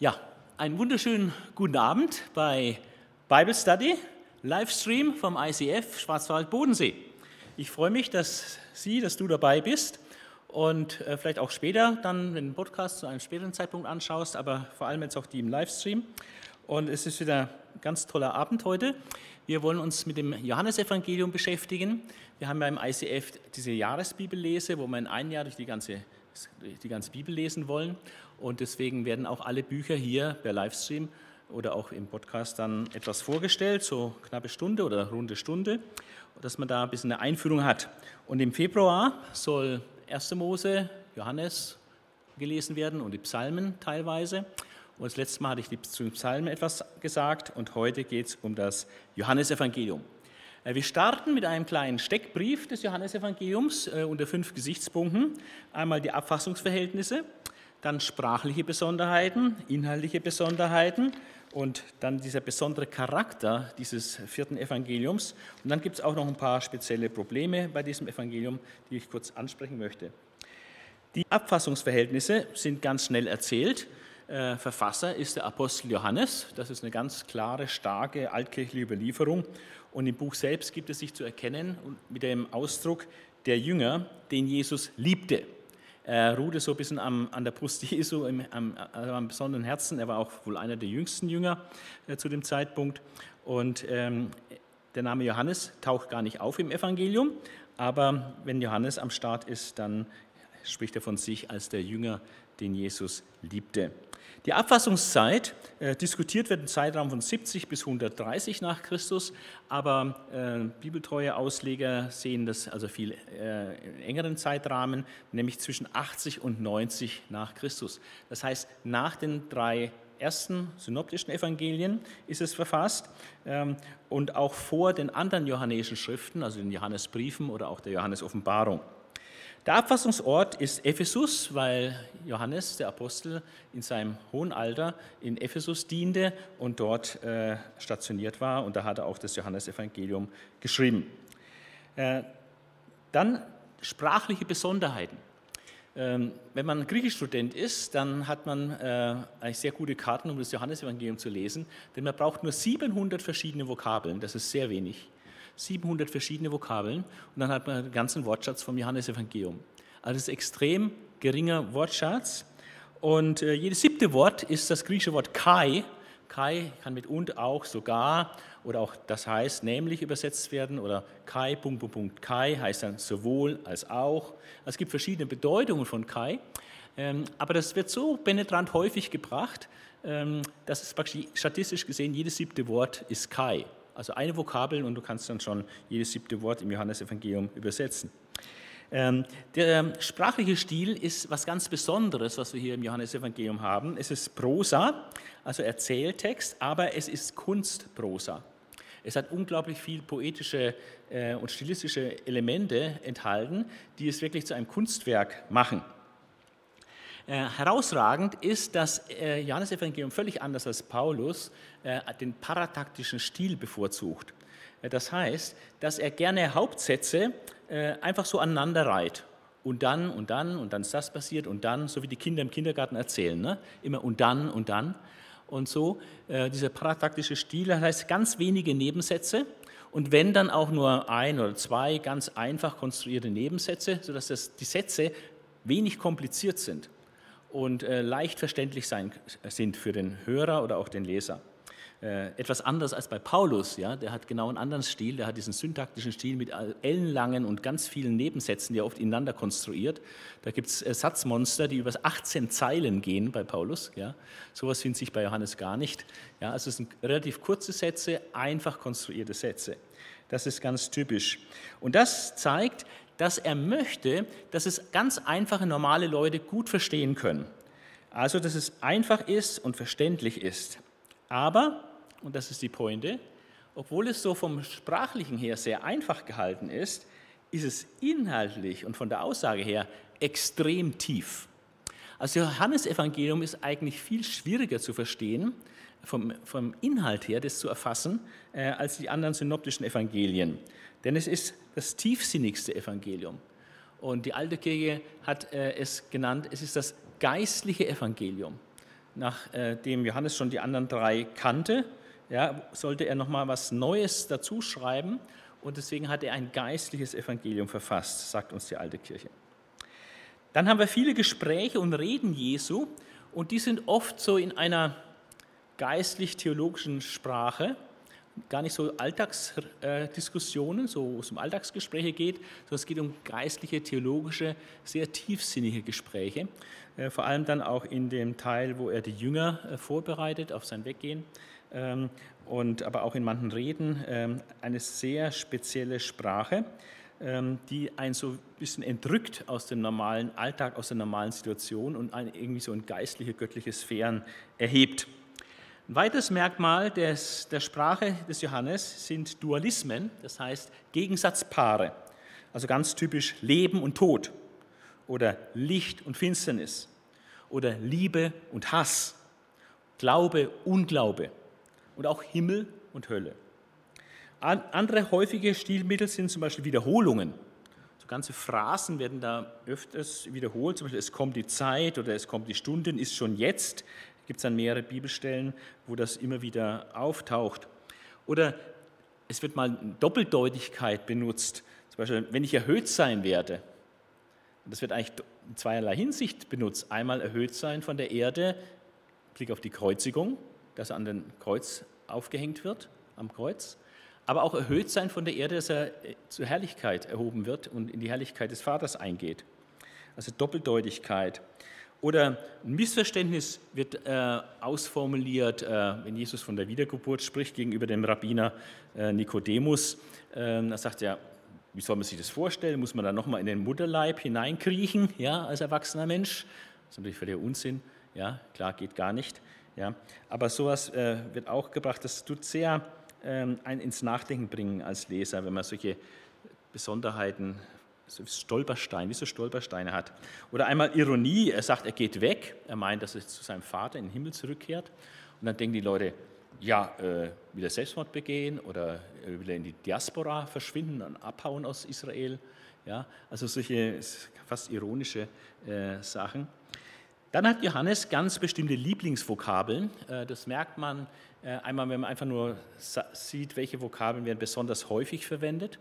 Ja, einen wunderschönen guten Abend bei Bible Study, Livestream vom ICF Schwarzwald-Bodensee. Ich freue mich, dass Sie, dass du dabei bist und äh, vielleicht auch später dann den Podcast zu einem späteren Zeitpunkt anschaust, aber vor allem jetzt auch die im Livestream. Und es ist wieder ein ganz toller Abend heute. Wir wollen uns mit dem Johannesevangelium beschäftigen. Wir haben ja im ICF diese Jahresbibellese, wo wir in einem Jahr durch die ganze, die ganze Bibel lesen wollen. Und deswegen werden auch alle Bücher hier per Livestream oder auch im Podcast dann etwas vorgestellt, so knappe Stunde oder runde Stunde, dass man da ein bisschen eine Einführung hat. Und im Februar soll 1. Mose, Johannes gelesen werden und die Psalmen teilweise. Und das letzte Mal hatte ich zu den Psalmen etwas gesagt und heute geht es um das Johannesevangelium. Äh, wir starten mit einem kleinen Steckbrief des Johannesevangeliums äh, unter fünf Gesichtspunkten. Einmal die Abfassungsverhältnisse, dann sprachliche Besonderheiten, inhaltliche Besonderheiten und dann dieser besondere Charakter dieses vierten Evangeliums. Und dann gibt es auch noch ein paar spezielle Probleme bei diesem Evangelium, die ich kurz ansprechen möchte. Die Abfassungsverhältnisse sind ganz schnell erzählt. Äh, Verfasser ist der Apostel Johannes. Das ist eine ganz klare, starke altkirchliche Überlieferung. Und im Buch selbst gibt es sich zu erkennen mit dem Ausdruck der Jünger, den Jesus liebte. Er ruhte so ein bisschen am, an der Brust Jesu, im, am, also am, besonderen Herzen. Er war auch wohl einer der jüngsten Jünger äh, zu dem Zeitpunkt. Und ähm, der Name Johannes taucht gar nicht auf im Evangelium, aber wenn Johannes am Start ist, dann spricht er von sich als der Jünger, den Jesus liebte. Die Abfassungszeit äh, diskutiert wird im Zeitraum von 70 bis 130 nach Christus, aber äh, bibeltreue Ausleger sehen das also viel äh, engeren Zeitrahmen, nämlich zwischen 80 und 90 nach Christus. Das heißt, nach den drei ersten synoptischen Evangelien ist es verfasst ähm, und auch vor den anderen johannäischen Schriften, also den Johannesbriefen oder auch der Johannes-Offenbarung. Der Abfassungsort ist Ephesus, weil Johannes, der Apostel, in seinem hohen Alter in Ephesus diente und dort äh, stationiert war. Und da hat er auch das Johannesevangelium geschrieben. Äh, dann sprachliche Besonderheiten. Ähm, wenn man Griechischstudent ist, dann hat man äh, eigentlich sehr gute Karten, um das Johannesevangelium zu lesen, denn man braucht nur 700 verschiedene Vokabeln. Das ist sehr wenig. 700 verschiedene Vokabeln und dann hat man den ganzen Wortschatz vom Johannesevangelium. Also das ist extrem geringer Wortschatz und äh, jedes siebte Wort ist das griechische Wort kai. Kai kann mit und auch sogar oder auch das heißt nämlich übersetzt werden oder kai, Punkt, Punkt, Punkt, kai heißt dann sowohl als auch. Also es gibt verschiedene Bedeutungen von kai, ähm, aber das wird so penetrant häufig gebracht, ähm, dass es praktisch statistisch gesehen jedes siebte Wort ist kai. Also eine Vokabel und du kannst dann schon jedes siebte Wort im Johannesevangelium übersetzen. Ähm, der ähm, sprachliche Stil ist was ganz Besonderes, was wir hier im Johannesevangelium haben. Es ist Prosa, also Erzähltext, aber es ist Kunstprosa. Es hat unglaublich viel poetische äh, und stilistische Elemente enthalten, die es wirklich zu einem Kunstwerk machen. Äh, herausragend ist, dass äh, Johannes Evangelium völlig anders als Paulus äh, den parataktischen Stil bevorzugt. Das heißt, dass er gerne Hauptsätze einfach so aneinander reiht. Und dann und dann und dann ist das passiert und dann, so wie die Kinder im Kindergarten erzählen, ne? immer und dann und dann. Und so, dieser parataktische Stil, das heißt ganz wenige Nebensätze und wenn dann auch nur ein oder zwei ganz einfach konstruierte Nebensätze, sodass das, die Sätze wenig kompliziert sind und äh, leicht verständlich sein, sind für den Hörer oder auch den Leser. Äh, etwas anders als bei Paulus, ja, der hat genau einen anderen Stil, der hat diesen syntaktischen Stil mit ellenlangen und ganz vielen Nebensätzen, die er oft ineinander konstruiert. Da gibt es äh, Satzmonster, die über 18 Zeilen gehen bei Paulus. Ja. Sowas findet sich bei Johannes gar nicht. Ja, also es sind relativ kurze Sätze, einfach konstruierte Sätze. Das ist ganz typisch. Und das zeigt, dass er möchte, dass es ganz einfache, normale Leute gut verstehen können. Also, dass es einfach ist und verständlich ist. Aber, und das ist die Pointe, obwohl es so vom Sprachlichen her sehr einfach gehalten ist, ist es inhaltlich und von der Aussage her extrem tief. Also Johannes Evangelium ist eigentlich viel schwieriger zu verstehen, vom, vom Inhalt her das zu erfassen, äh, als die anderen synoptischen Evangelien. Denn es ist das tiefsinnigste Evangelium. Und die alte Kirche hat äh, es genannt, es ist das geistliche Evangelium. nachdem Johannes schon die anderen drei kannte, ja, sollte er nochmal was Neues dazu schreiben und deswegen hat er ein geistliches Evangelium verfasst, sagt uns die alte Kirche. Dann haben wir viele Gespräche und Reden Jesu und die sind oft so in einer geistlich-theologischen Sprache, gar nicht so Alltagsdiskussionen, so es um Alltagsgespräche geht, sondern es geht um geistliche, theologische, sehr tiefsinnige Gespräche. Äh, vor allem dann auch in dem Teil, wo er die Jünger äh, vorbereitet auf sein Weggehen ähm, und aber auch in manchen Reden ähm, eine sehr spezielle Sprache, ähm, die einen so ein bisschen entrückt aus dem normalen Alltag, aus der normalen Situation und irgendwie so in geistliche, göttliche Sphären erhebt. Ein weiteres Merkmal des, der Sprache des Johannes sind Dualismen, das heißt Gegensatzpaare, also ganz typisch Leben und Tod oder Licht und Finsternis oder Liebe und Hass, Glaube, Unglaube und auch Himmel und Hölle. Andere häufige Stilmittel sind zum Beispiel Wiederholungen. So ganze Phrasen werden da öfters wiederholt, zum Beispiel es kommt die Zeit oder es kommt die Stunde, ist schon jetzt. Gibt es dann mehrere Bibelstellen, wo das immer wieder auftaucht. Oder es wird mal Doppeldeutigkeit benutzt. Zum Beispiel, wenn ich erhöht sein werde. Das wird eigentlich in zweierlei Hinsicht benutzt. Einmal erhöht sein von der Erde, Blick auf die Kreuzigung, dass er an den Kreuz aufgehängt wird, am Kreuz, aber auch erhöht sein von der Erde, dass er äh, zur Herrlichkeit erhoben wird und in die Herrlichkeit des Vaters eingeht. Also Doppeldeutigkeit. Oder ein Missverständnis wird äh, ausformuliert, äh, wenn Jesus von der Wiedergeburt spricht gegenüber dem Rabbiner äh, Nikodemus. Da sagt er, wie soll man sich das vorstellen? Muss man da nochmal in den Mutterleib hineinkriechen, ja, als erwachsener Mensch? Das ist natürlich völliger Unsinn. Ja, klar, geht gar nicht. Ja, aber sowas äh, wird auch gebracht, das tut sehr ähm, einen ins Nachdenken bringen als Leser, wenn man solche Besonderheiten, so Stolperstein, wie so Stolpersteine hat. Oder einmal Ironie, er sagt, er geht weg, er meint, dass er zu seinem Vater in den Himmel zurückkehrt. Und dann denken die Leute, ja, äh, will er Selbstmord begehen oder will er in die Diaspora verschwinden und abhauen aus Israel? Ja, also solche fast ironische äh, Sachen. Dann hat Johannes ganz bestimmte Lieblingsvokabeln. Äh, das merkt man äh, einmal, wenn man einfach nur sieht, welche Vokabeln werden besonders häufig verwendet.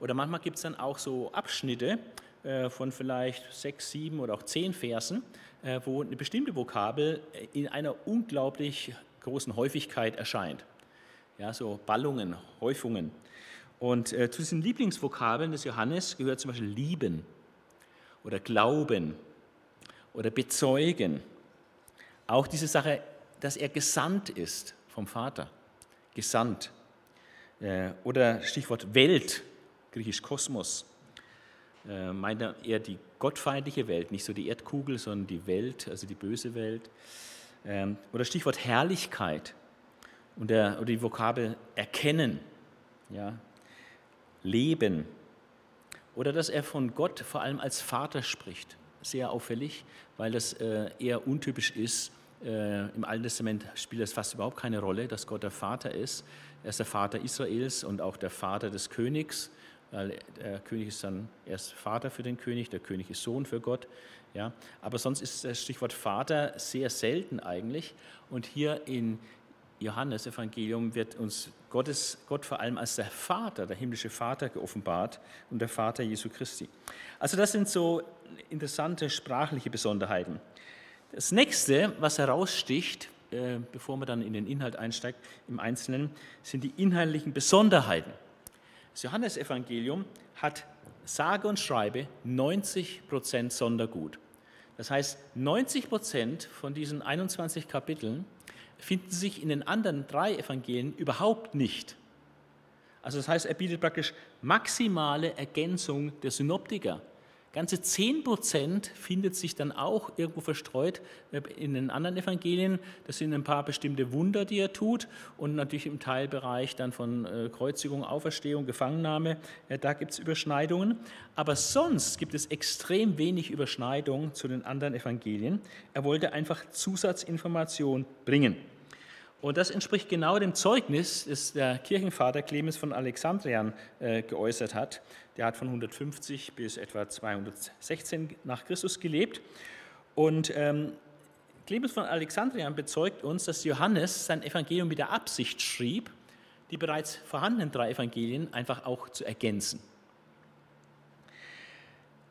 Oder manchmal gibt es dann auch so Abschnitte äh, von vielleicht sechs, sieben oder auch zehn Versen, wo eine bestimmte Vokabel in einer unglaublich großen Häufigkeit erscheint. Ja, so Ballungen, Häufungen. Und zu diesen Lieblingsvokabeln des Johannes gehört zum Beispiel lieben oder glauben oder bezeugen. Auch diese Sache, dass er gesandt ist vom Vater. Gesandt. Äh, oder Stichwort Welt, griechisch Kosmos. Äh, meint er eher die gottfeindliche Welt, nicht so die Erdkugel, sondern die Welt, also die böse Welt. Ähm, oder Stichwort Herrlichkeit und der, oder die Vokabel erkennen, ja, leben. Oder dass er von Gott vor allem als Vater spricht sehr auffällig, weil das äh, eher untypisch ist. Äh, Im Alten Testament spielt das fast überhaupt keine Rolle, dass Gott der Vater ist. Er ist der Vater Israels und auch der Vater des Königs, weil der König ist dann erst Vater für den König, der König ist Sohn für Gott. Ja. Aber sonst ist das Stichwort Vater sehr selten eigentlich. Und hier in Johannes Evangelium wird uns Gottes, Gott vor allem als der Vater, der himmlische Vater geoffenbart und der Vater Jesu Christi. Also das sind so interessante sprachliche Besonderheiten. Das nächste, was heraussticht, äh, bevor man dann in den Inhalt einsteigt, im Einzelnen, sind die inhaltlichen Besonderheiten. Das Johannesevangelium hat sage und schreibe 90 Prozent Sondergut. Das heißt, 90 Prozent von diesen 21 Kapiteln finden sich in den anderen drei Evangelien überhaupt nicht. Also das heißt, er bietet praktisch maximale Ergänzung der Synoptiker. Ganze 10 Prozent findet sich dann auch irgendwo verstreut äh, in den anderen Evangelien. Das sind ein paar bestimmte Wunder, die er tut und natürlich im Teilbereich dann von äh, Kreuzigung, Auferstehung, Gefangennahme. Da gibt es Überschneidungen. Aber sonst gibt es extrem wenig Überschneidung zu den anderen Evangelien. Er wollte einfach Zusatzinformation bringen. Und das entspricht genau dem Zeugnis, das der Kirchenvater Clemens von Alexandrian äh, geäußert hat. Der hat von 150 bis etwa 216 nach Christus gelebt. Und ähm, Clemens von Alexandria bezeugt uns, dass Johannes sein Evangelium mit der Absicht schrieb, die bereits vorhandenen drei Evangelien einfach auch zu ergänzen.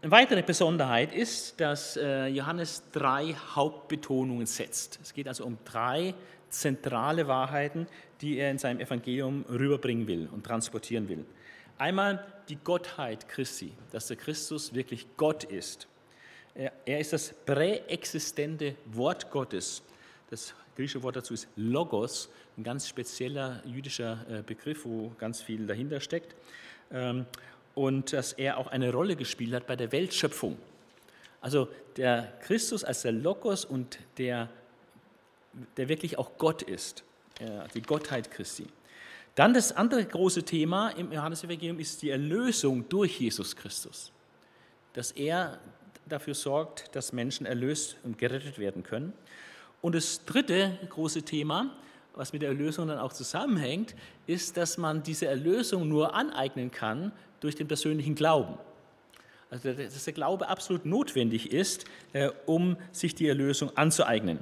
Eine weitere Besonderheit ist, dass äh, Johannes drei Hauptbetonungen setzt. Es geht also um drei zentrale Wahrheiten, die er in seinem Evangelium rüberbringen will und transportieren will. Einmal die Gottheit Christi, dass der Christus wirklich Gott ist. Er ist das präexistente Wort Gottes. Das griechische Wort dazu ist Logos, ein ganz spezieller jüdischer äh, Begriff, wo ganz viel dahinter steckt. Ähm, und dass er auch eine Rolle gespielt hat bei der Weltschöpfung. Also der Christus als der Logos und der, der wirklich auch Gott ist, die Gottheit Christi. Dann das andere große Thema im Johannesevangelium ist die Erlösung durch Jesus Christus. Dass er dafür sorgt, dass Menschen erlöst und gerettet werden können. Und das dritte große Thema, was mit der Erlösung dann auch zusammenhängt, ist, dass man diese Erlösung nur aneignen kann durch den persönlichen Glauben. Also dass der Glaube absolut notwendig ist, äh, um sich die Erlösung anzueignen.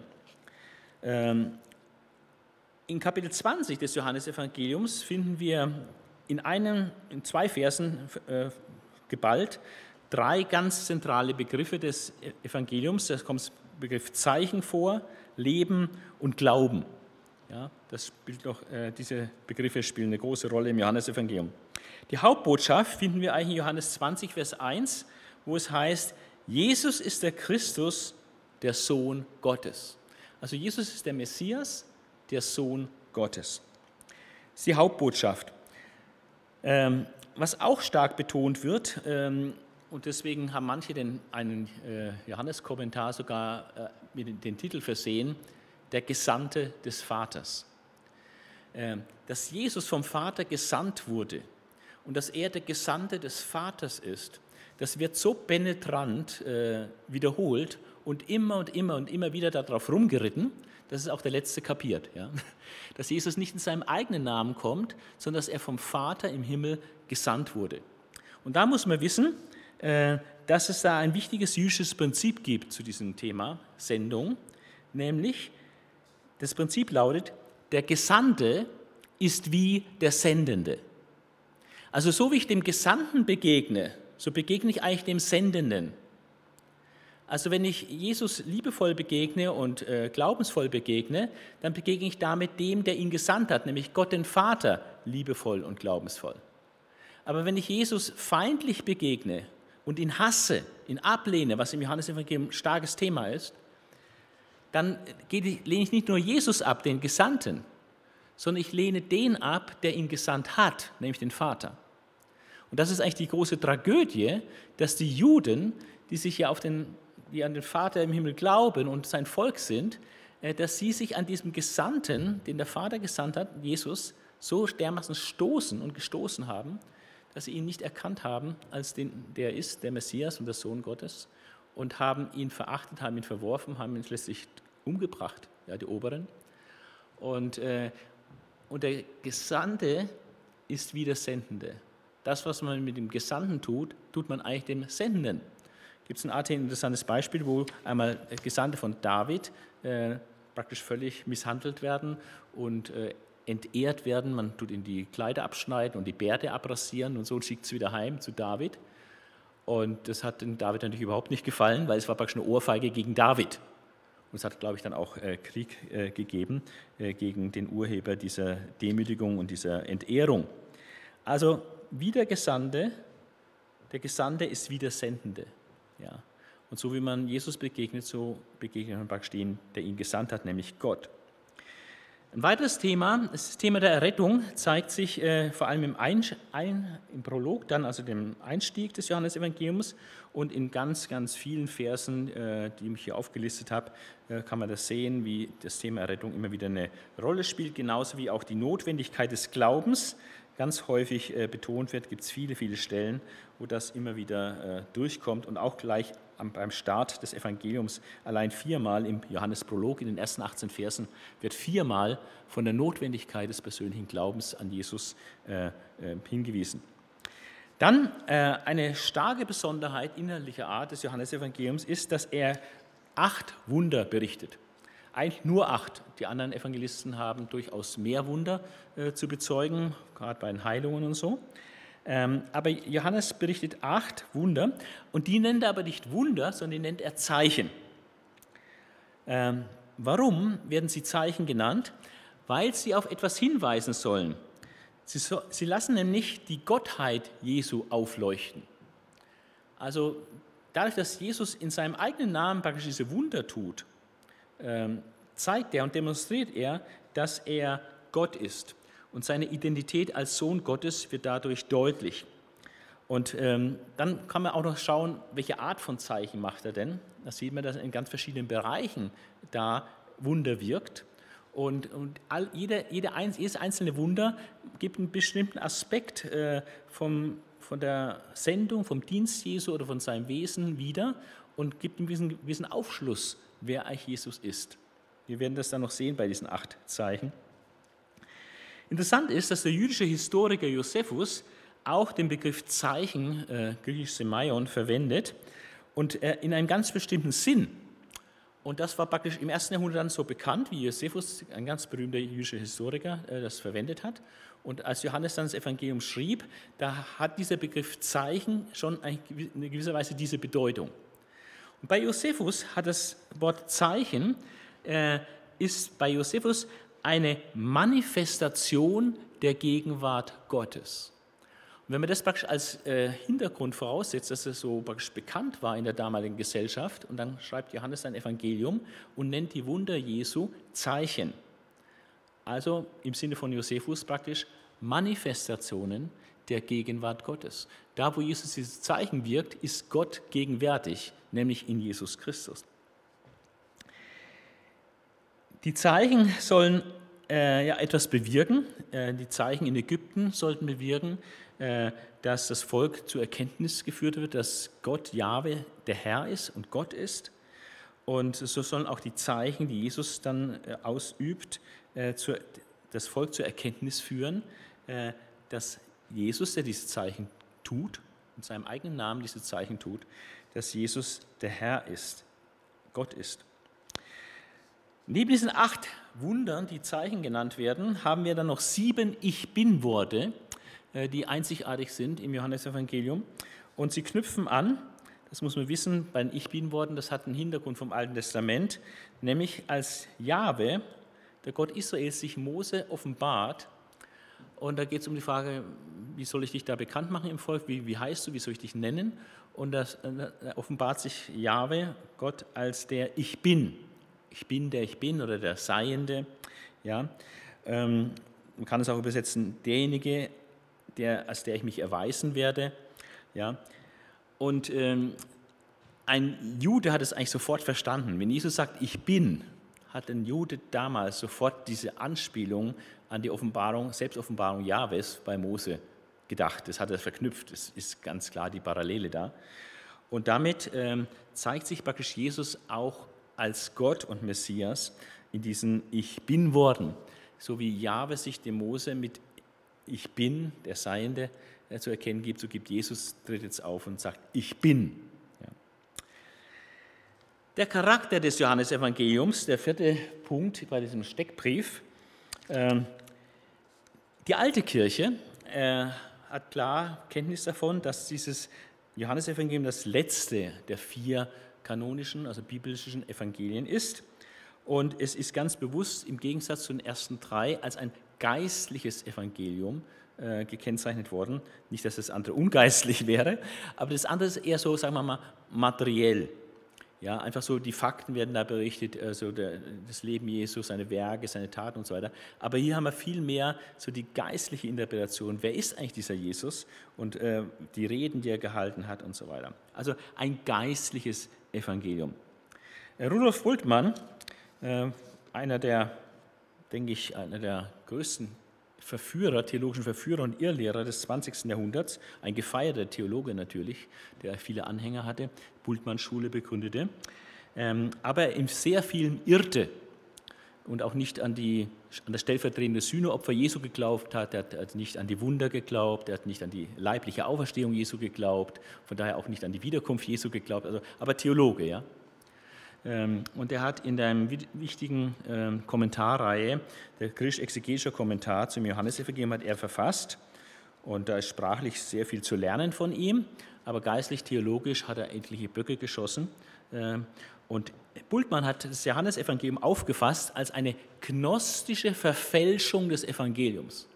In Kapitel 20 des Johannesevangeliums finden wir in, einem, in zwei Versen äh, geballt drei ganz zentrale Begriffe des Evangeliums. Da kommt der Begriff Zeichen vor, Leben und Glauben. Ja, das spielt noch, äh, diese Begriffe spielen eine große Rolle im Johannesevangelium. Die Hauptbotschaft finden wir eigentlich in Johannes 20, Vers 1, wo es heißt, Jesus ist der Christus, der Sohn Gottes. Also Jesus ist der Messias, der Sohn Gottes. Das ist die Hauptbotschaft. Ähm, was auch stark betont wird, ähm, und deswegen haben manche den, einen äh, Johannes-Kommentar sogar äh, mit den Titel versehen, der Gesandte des Vaters. Äh, dass Jesus vom Vater gesandt wurde und dass er der Gesandte des Vaters ist, das wird so penetrant äh, wiederholt und immer und immer und immer wieder darauf rumgeritten, dass es auch der Letzte kapiert. Ja? Dass Jesus nicht in seinem eigenen Namen kommt, sondern dass er vom Vater im Himmel gesandt wurde. Und da muss man wissen, äh, dass es da ein wichtiges jüdisches Prinzip gibt zu diesem Thema Sendung, nämlich das Prinzip lautet, der Gesandte ist wie der Sendende. Also so wie ich dem Gesandten begegne, so begegne ich eigentlich dem Sendenden. Also wenn ich Jesus liebevoll begegne und äh, glaubensvoll begegne, dann begegne ich damit dem, der ihn gesandt hat, nämlich Gott den Vater, liebevoll und glaubensvoll. Aber wenn ich Jesus feindlich begegne und ihn hasse, ihn ablehne, was im Johannesevangelium ein starkes Thema ist, dann lehne ich nicht nur Jesus ab, den Gesandten, sondern ich lehne den ab, der ihn gesandt hat, nämlich den Vater. Und das ist eigentlich die große Tragödie, dass die Juden, die sich ja auf den, die an den Vater im Himmel glauben und sein Volk sind, äh, dass sie sich an diesem Gesandten, den der Vater gesandt hat, Jesus, so dermaßen stoßen und gestoßen haben, dass sie ihn nicht erkannt haben als den, der ist, der Messias und der Sohn Gottes, und haben ihn verachtet, haben ihn verworfen, haben ihn schließlich umgebracht, ja, die Oberen. Und, äh, und der Gesandte ist wie der Sendende. Das, was man mit dem Gesandten tut, tut man eigentlich dem Sendenden. Gibt es ein Art interessantes Beispiel, wo einmal Gesandte von David äh, praktisch völlig misshandelt werden und äh, entehrt werden. Man tut ihnen die Kleider abschneiden und die Bärte abrasieren und so und schickt es wieder heim zu David. Und das hat David natürlich überhaupt nicht gefallen, weil es war praktisch eine Ohrfeige gegen David. Und es hat, glaube ich, dann auch äh, Krieg äh, gegeben äh, gegen den Urheber dieser Demütigung und dieser Entehrung. Also wie der Gesandte, der Gesandte ist wie der Sendende. Ja. Und so wie man Jesus begegnet, so begegnet man praktisch dem, der ihn gesandt hat, nämlich Gott. Ein weiteres Thema, das Thema der Errettung, zeigt sich äh, vor allem im, Ein, Ein, im Prolog, dann also dem Einstieg des Johannesevangeliums und in ganz, ganz vielen Versen, äh, die ich hier aufgelistet habe, äh, kann man das sehen, wie das Thema Errettung immer wieder eine Rolle spielt, genauso wie auch die Notwendigkeit des Glaubens ganz häufig äh, betont wird, gibt es viele, viele Stellen, wo das immer wieder äh, durchkommt und auch gleich beim Start des Evangeliums allein viermal im Johannesprolog in den ersten 18 Versen wird viermal von der Notwendigkeit des persönlichen Glaubens an Jesus äh, hingewiesen. Dann eine starke Besonderheit innerlicher Art des Johannesevangeliums ist, dass er acht Wunder berichtet. Eigentlich nur acht. Die anderen Evangelisten haben durchaus mehr Wunder äh, zu bezeugen, gerade bei den Heilungen und so. Ähm, aber Johannes berichtet acht Wunder und die nennt er aber nicht Wunder, sondern die nennt er Zeichen. Ähm, warum werden sie Zeichen genannt? Weil sie auf etwas hinweisen sollen. Sie, so, sie lassen nämlich die Gottheit Jesu aufleuchten. Also dadurch, dass Jesus in seinem eigenen Namen praktisch diese Wunder tut, zeigt er und demonstriert er, dass er Gott ist. Und seine Identität als Sohn Gottes wird dadurch deutlich. Und ähm, dann kann man auch noch schauen, welche Art von Zeichen macht er denn. Da sieht man, dass er in ganz verschiedenen Bereichen da Wunder wirkt. Und, und all, jede, jede, jedes einzelne Wunder gibt einen bestimmten Aspekt äh, vom, von der Sendung, vom Dienst Jesu oder von seinem Wesen wieder und gibt einen gewissen, gewissen Aufschluss, wer eigentlich Jesus ist. Wir werden das dann noch sehen bei diesen acht Zeichen. Interessant ist, dass der jüdische Historiker Josephus auch den Begriff Zeichen, äh, griechisch Semaion, verwendet und äh, in einem ganz bestimmten Sinn. Und das war praktisch im ersten Jahrhundert dann so bekannt, wie Josephus, ein ganz berühmter jüdischer Historiker, äh, das verwendet hat. Und als Johannes dann das Evangelium schrieb, da hat dieser Begriff Zeichen schon in gewisser Weise diese Bedeutung. Bei Josephus hat das Wort Zeichen, äh, ist bei Josephus eine Manifestation der Gegenwart Gottes. Und wenn man das praktisch als äh, Hintergrund voraussetzt, dass es so praktisch bekannt war in der damaligen Gesellschaft, und dann schreibt Johannes sein Evangelium und nennt die Wunder Jesu Zeichen. Also im Sinne von Josephus praktisch Manifestationen der Gegenwart Gottes. Da, wo Jesus dieses Zeichen wirkt, ist Gott gegenwärtig, nämlich in Jesus Christus. Die Zeichen sollen äh, ja, etwas bewirken. Äh, die Zeichen in Ägypten sollten bewirken, äh, dass das Volk zur Erkenntnis geführt wird, dass Gott Jahwe der Herr ist und Gott ist. Und so sollen auch die Zeichen, die Jesus dann äh, ausübt, äh, zur, das Volk zur Erkenntnis führen, äh, dass Jesus, der diese Zeichen tut, in seinem eigenen Namen diese Zeichen tut, dass Jesus der Herr ist, Gott ist. Neben diesen acht Wundern, die Zeichen genannt werden, haben wir dann noch sieben Ich Bin-Worte, äh, die einzigartig sind im Johannesevangelium. Und sie knüpfen an, das muss man wissen, bei den Ich Bin-Worten, das hat einen Hintergrund vom Alten Testament, nämlich als Jahwe, der Gott Israels, sich Mose offenbart. Und da geht es um die Frage, wie soll ich dich da bekannt machen im Volk, wie, wie heißt du, wie soll ich dich nennen? Und da offenbart sich Jahwe, Gott, als der Ich Bin ich bin, der ich bin oder der Seiende. Ja? Ähm, man kann es auch übersetzen, derjenige, der, als der ich mich erweisen werde. Ja? Und ähm, ein Jude hat es eigentlich sofort verstanden. Wenn Jesus sagt, ich bin, hat ein Jude damals sofort diese Anspielung an die Offenbarung, Selbstoffenbarung Jahwes bei Mose gedacht. Das hat er verknüpft. Das ist ganz klar die Parallele da. Und damit ähm, zeigt sich praktisch Jesus auch als Gott und Messias in diesen Ich bin worden. So wie Jahwe sich dem Mose mit Ich bin, der Seiende, äh, zu erkennen gibt, so gibt Jesus, tritt jetzt auf und sagt, ich bin. Der Charakter des Johannesevangeliums, der vierte Punkt bei diesem Steckbrief. Äh, die alte Kirche äh, hat klar Kenntnis davon, dass dieses Johannesevangelium das letzte der vier kanonischen, also biblischen Evangelien ist. Und es ist ganz bewusst im Gegensatz zu den ersten drei als ein geistliches Evangelium äh, gekennzeichnet worden. Nicht, dass das andere ungeistlich wäre, aber das andere ist eher so, sagen wir mal, materiell. Ja, einfach so, die Fakten werden da berichtet, also der, das Leben Jesu, seine Werke, seine Taten und so weiter. Aber hier haben wir viel mehr so die geistliche Interpretation. Wer ist eigentlich dieser Jesus? Und äh, die Reden, die er gehalten hat und so weiter. Also ein geistliches Evangelium. Äh, Rudolf Bultmann, äh, einer der, denke ich, einer der größten Verführer, theologischen Verführer und Irrlehrer des 20. Jahrhunderts, ein gefeierter Theologe natürlich, der viele Anhänger hatte, Bultmann-Schule begründete, ähm, aber in sehr vielen irrte und auch nicht an, die, an das stellvertretende Sühneopfer Jesu geglaubt hat, er hat nicht an die Wunder geglaubt, er hat nicht an die leibliche Auferstehung Jesu geglaubt, von daher auch nicht an die Wiederkunft Jesu geglaubt, also, aber Theologe, ja. Ähm, und er hat in der wichtigen ähm, Kommentarreihe, der griechisch-exegetische Kommentar zum Johannesevangelium, hat er verfasst. Und da ist sprachlich sehr viel zu lernen von ihm, aber geistlich-theologisch hat er etliche Böcke geschossen. Ähm, und Bultmann hat das Johannesevangelium aufgefasst als eine gnostische Verfälschung des Evangeliums.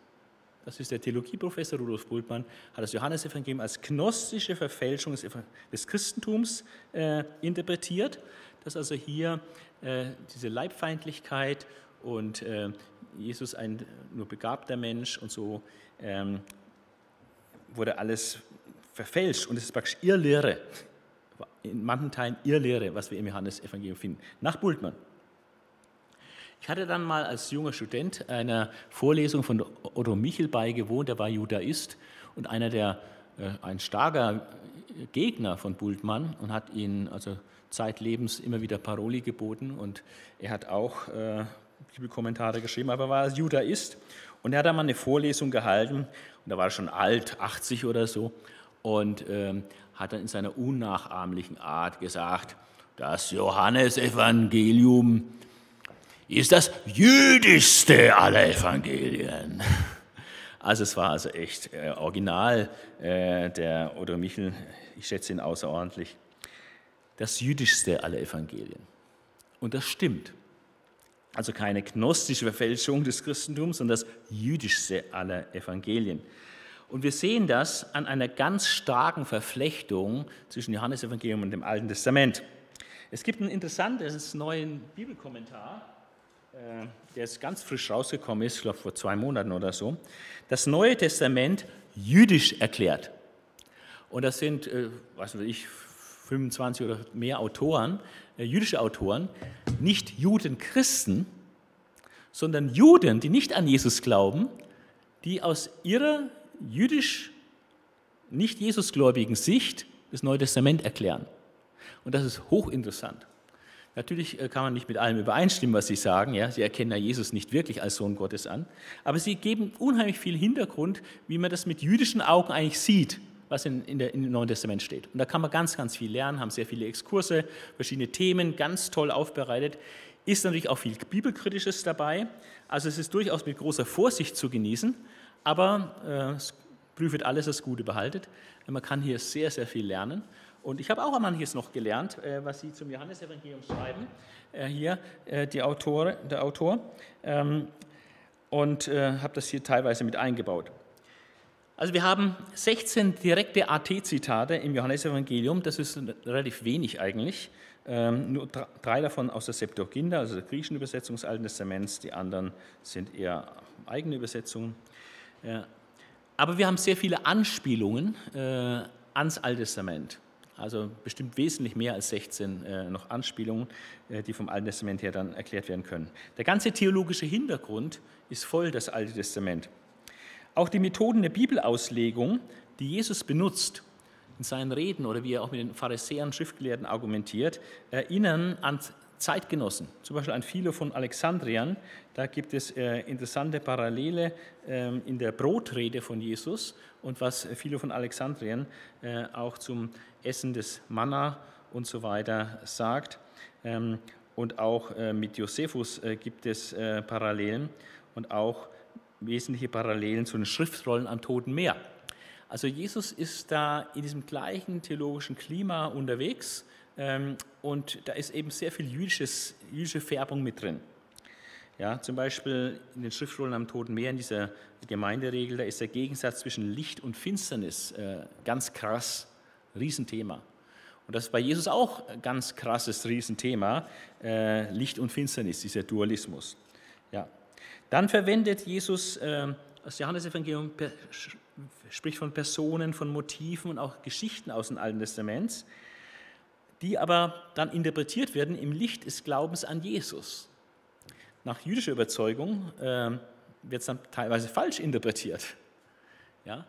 Das ist der Theologieprofessor Rudolf Bultmann, hat das Johannesevangelium als gnostische Verfälschung des, des Christentums äh, interpretiert, dass also hier äh, diese Leibfeindlichkeit und äh, Jesus ein nur begabter Mensch und so ähm, wurde alles verfälscht und es ist praktisch Irrlehre. In manchen Teilen Irrlehre, was wir im Johannesevangelium finden, nach Bultmann. Ich hatte dann mal als junger Student einer Vorlesung von Otto Michel beigewohnt, der war Judaist und einer der, äh, ein starker Gegner von Bultmann und hat ihn also zeitlebens immer wieder Paroli geboten. Und er hat auch äh, Bibelkommentare geschrieben, aber er war Judaist und er hat dann mal eine Vorlesung gehalten. Und da war er schon alt, 80 oder so. Und ähm, hat dann in seiner unnachahmlichen Art gesagt, das Johannesevangelium ist das jüdischste aller Evangelien. Also es war also echt äh, original, äh, der Otto Michel, ich schätze ihn außerordentlich, das jüdischste aller Evangelien. Und das stimmt. Also keine gnostische Verfälschung des Christentums, sondern das jüdischste aller Evangelien. Und wir sehen das an einer ganz starken Verflechtung zwischen Johannesevangelium und dem Alten Testament. Es gibt einen interessanten neuen Bibelkommentar, äh, der jetzt ganz frisch rausgekommen ist, ich glaube vor zwei Monaten oder so. Das Neue Testament jüdisch erklärt. Und das sind, äh, weiß ich, 25 oder mehr Autoren, äh, jüdische Autoren, nicht Juden Christen, sondern Juden, die nicht an Jesus glauben, die aus ihrer jüdisch nicht Jesusgläubigen Sicht das Neue Testament erklären. Und das ist hochinteressant. Natürlich äh, kann man nicht mit allem übereinstimmen, was sie sagen. Ja? Sie erkennen ja Jesus nicht wirklich als Sohn Gottes an. Aber sie geben unheimlich viel Hintergrund, wie man das mit jüdischen Augen eigentlich sieht, was in, in, der, dem Neuen Testament steht. Und da kann man ganz, ganz viel lernen, haben sehr viele Exkurse, verschiedene Themen, ganz toll aufbereitet. Ist natürlich auch viel Bibelkritisches dabei. Also es ist durchaus mit großer Vorsicht zu genießen aber äh, prüft alles, das Gute behaltet. Man kann hier sehr, sehr viel lernen. Und ich habe auch manches noch gelernt, äh, was Sie zum Johannesevangelium schreiben, äh, hier äh, die Autor, der Autor, ähm, und habe das hier teilweise mit eingebaut. Also wir haben 16 direkte AT-Zitate im Johannesevangelium, das ist relativ wenig eigentlich. Ähm, nur drei davon aus der Septuaginta, also der griechischen Übersetzung des Alten Testaments, die anderen sind eher eigene Übersetzungen. Aber wir haben sehr viele Anspielungen äh, ans Alte Testament. Also bestimmt wesentlich mehr als 16 äh, noch Anspielungen, äh, die vom Alten Testament her dann erklärt werden können. Der ganze theologische Hintergrund ist voll das Alte Testament. Auch die Methoden der Bibelauslegung, die Jesus benutzt in seinen Reden oder wie er auch mit den Pharisäern, Schriftgelehrten argumentiert, erinnern an Zeitgenossen, zum Beispiel an Philo von Alexandrian. Da gibt es äh, interessante Parallele äh, in der Brotrede von Jesus und was Philo von Alexandrien äh, auch zum Essen des Manna und so weiter sagt. Ähm, und auch äh, mit Josephus gibt es Parallelen und auch wesentliche Parallelen zu den Schriftrollen am Toten Meer. Also Jesus ist da in diesem gleichen theologischen Klima unterwegs ähm, und da ist eben sehr viel jüdisches, jüdische Färbung mit drin. Ja, zum Beispiel in den Schriftrollen am Toten Meer, in dieser Gemeinderegel, da ist der Gegensatz zwischen Licht und Finsternis äh, ganz krass, Riesenthema. Und das ist bei Jesus auch ein ganz krasses Riesenthema, äh, Licht und Finsternis, dieser Dualismus. Ja. Dann verwendet Jesus, äh, das Johannesevangelium spricht von Personen, von Motiven und auch Geschichten aus dem Alten Testament die aber dann interpretiert werden im Licht des Glaubens an Jesus. Nach jüdischer Überzeugung äh, wird es dann teilweise falsch interpretiert. Ja?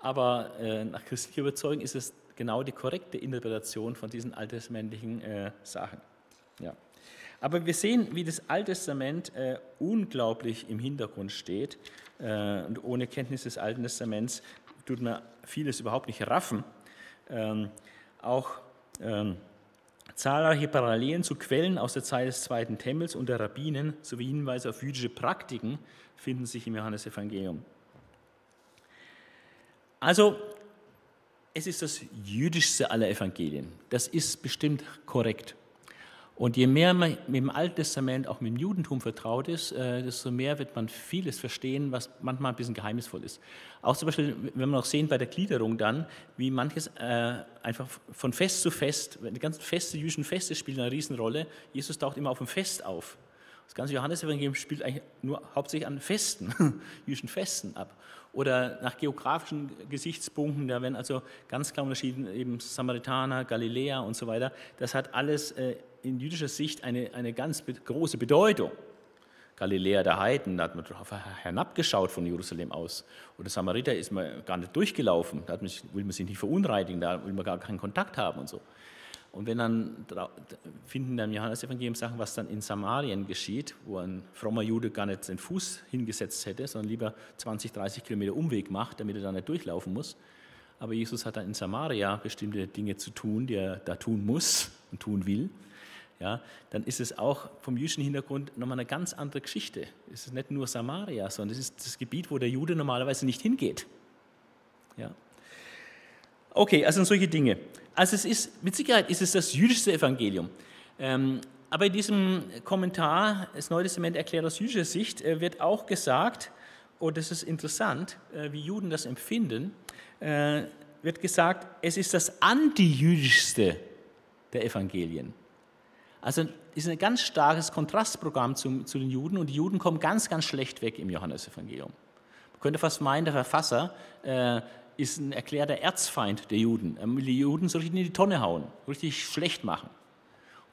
Aber äh, nach christlicher Überzeugung ist es genau die korrekte Interpretation von diesen alttestamentlichen äh, Sachen. Ja. Aber wir sehen, wie das Alte Testament äh, unglaublich im Hintergrund steht. Äh, und ohne Kenntnis des Alten Testaments tut man vieles überhaupt nicht raffen. Ähm, auch ähm, zahlreiche Parallelen zu Quellen aus der Zeit des Zweiten Tempels und der Rabbinen sowie Hinweise auf jüdische Praktiken finden sich im Johannesevangelium. Also, es ist das jüdischste aller Evangelien. Das ist bestimmt korrekt. Und je mehr man mit dem Alten Testament, auch mit dem Judentum vertraut ist, äh, desto mehr wird man vieles verstehen, was manchmal ein bisschen geheimnisvoll ist. Auch zum Beispiel, wenn wir noch sehen bei der Gliederung dann, wie manches äh, einfach von Fest zu Fest, die ganzen Feste, jüdischen Feste spielen eine Riesenrolle. Jesus taucht immer auf dem Fest auf. Das ganze Johannesevangelium spielt eigentlich nur hauptsächlich an Festen, jüdischen Festen ab. Oder nach geografischen Gesichtspunkten, da werden also ganz klar unterschieden, eben Samaritaner, Galiläa und so weiter. Das hat alles äh, in jüdischer Sicht eine, eine ganz große Bedeutung. Galiläa der Heiden, da hat man drauf herabgeschaut von Jerusalem aus. Oder Samariter ist man gar nicht durchgelaufen, da man, will man sich nicht verunreinigen, da will man gar keinen Kontakt haben und so. Und wenn dann finden dann im Johannesevangelium Sachen, was dann in Samarien geschieht, wo ein frommer Jude gar nicht den Fuß hingesetzt hätte, sondern lieber 20, 30 Kilometer Umweg macht, damit er da nicht durchlaufen muss. Aber Jesus hat dann in Samaria bestimmte Dinge zu tun, die er da tun muss und tun will ja, dann ist es auch vom jüdischen Hintergrund nochmal eine ganz andere Geschichte. Es ist nicht nur Samaria, sondern es ist das Gebiet, wo der Jude normalerweise nicht hingeht. Ja. Okay, also solche Dinge. Also es ist, mit Sicherheit ist es das jüdischste Evangelium. Ähm, aber in diesem Kommentar, das Neue Testament erklärt aus jüdischer Sicht, äh, wird auch gesagt, und oh, das ist interessant, äh, wie Juden das empfinden, äh, wird gesagt, es ist das antijüdischste der Evangelien. Also ist ein ganz starkes Kontrastprogramm zu, zu den Juden und die Juden kommen ganz, ganz schlecht weg im Johannesevangelium. Man könnte fast meinen, der Verfasser äh, ist ein erklärter Erzfeind der Juden. Er will die Juden so richtig in die Tonne hauen, richtig schlecht machen.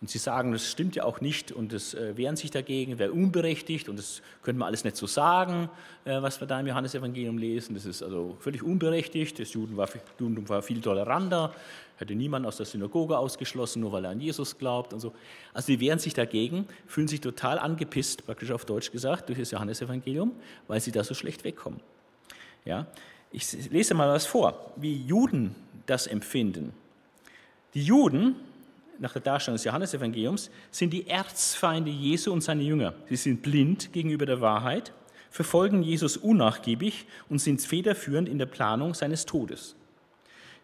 Und sie sagen, das stimmt ja auch nicht und das äh, wehren sich dagegen, wäre unberechtigt und das könnte man alles nicht so sagen, äh, was wir da im Johannesevangelium lesen. Das ist also völlig unberechtigt. Das Judentum war, Judentum war viel toleranter, hätte niemand aus der Synagoge ausgeschlossen, nur weil er an Jesus glaubt und so. Also sie wehren sich dagegen, fühlen sich total angepisst, praktisch auf Deutsch gesagt, durch das Johannesevangelium, weil sie da so schlecht wegkommen. Ja? Ich lese mal was vor, wie Juden das empfinden. Die Juden nach der Darstellung des Johannesevangeliums, sind die Erzfeinde Jesu und seine Jünger. Sie sind blind gegenüber der Wahrheit, verfolgen Jesus unnachgiebig und sind federführend in der Planung seines Todes.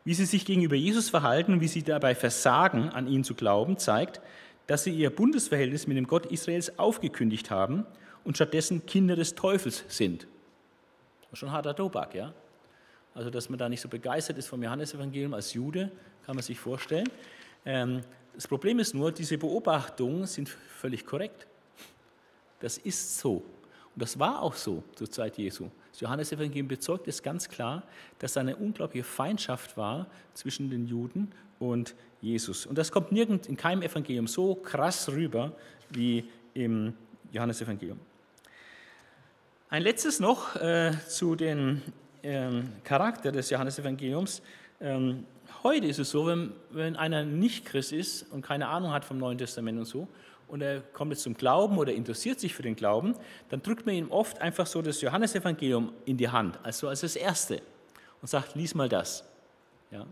Wie sie sich gegenüber Jesus verhalten und wie sie dabei versagen, an ihn zu glauben, zeigt, dass sie ihr Bundesverhältnis mit dem Gott Israels aufgekündigt haben und stattdessen Kinder des Teufels sind. Schon harter Tobak, ja? Also, dass man da nicht so begeistert ist vom Johannesevangelium als Jude, kann man sich vorstellen. Ähm, das Problem ist nur, diese Beobachtungen sind völlig korrekt. Das ist so. Und das war auch so zur Zeit Jesu. Das Johannesevangelium bezeugt es ganz klar, dass eine unglaubliche Feindschaft war zwischen den Juden und Jesus. Und das kommt nirgend in keinem Evangelium so krass rüber wie im Johannesevangelium. Ein letztes noch äh, zu dem ähm, Charakter des Johannesevangeliums. Ähm, Heute ist es so, wenn, wenn einer nicht Christ ist und keine Ahnung hat vom Neuen Testament und so, und er kommt jetzt zum Glauben oder interessiert sich für den Glauben, dann drückt man ihm oft einfach so das Johannesevangelium in die Hand, also als das Erste, und sagt, lies mal das. Ja?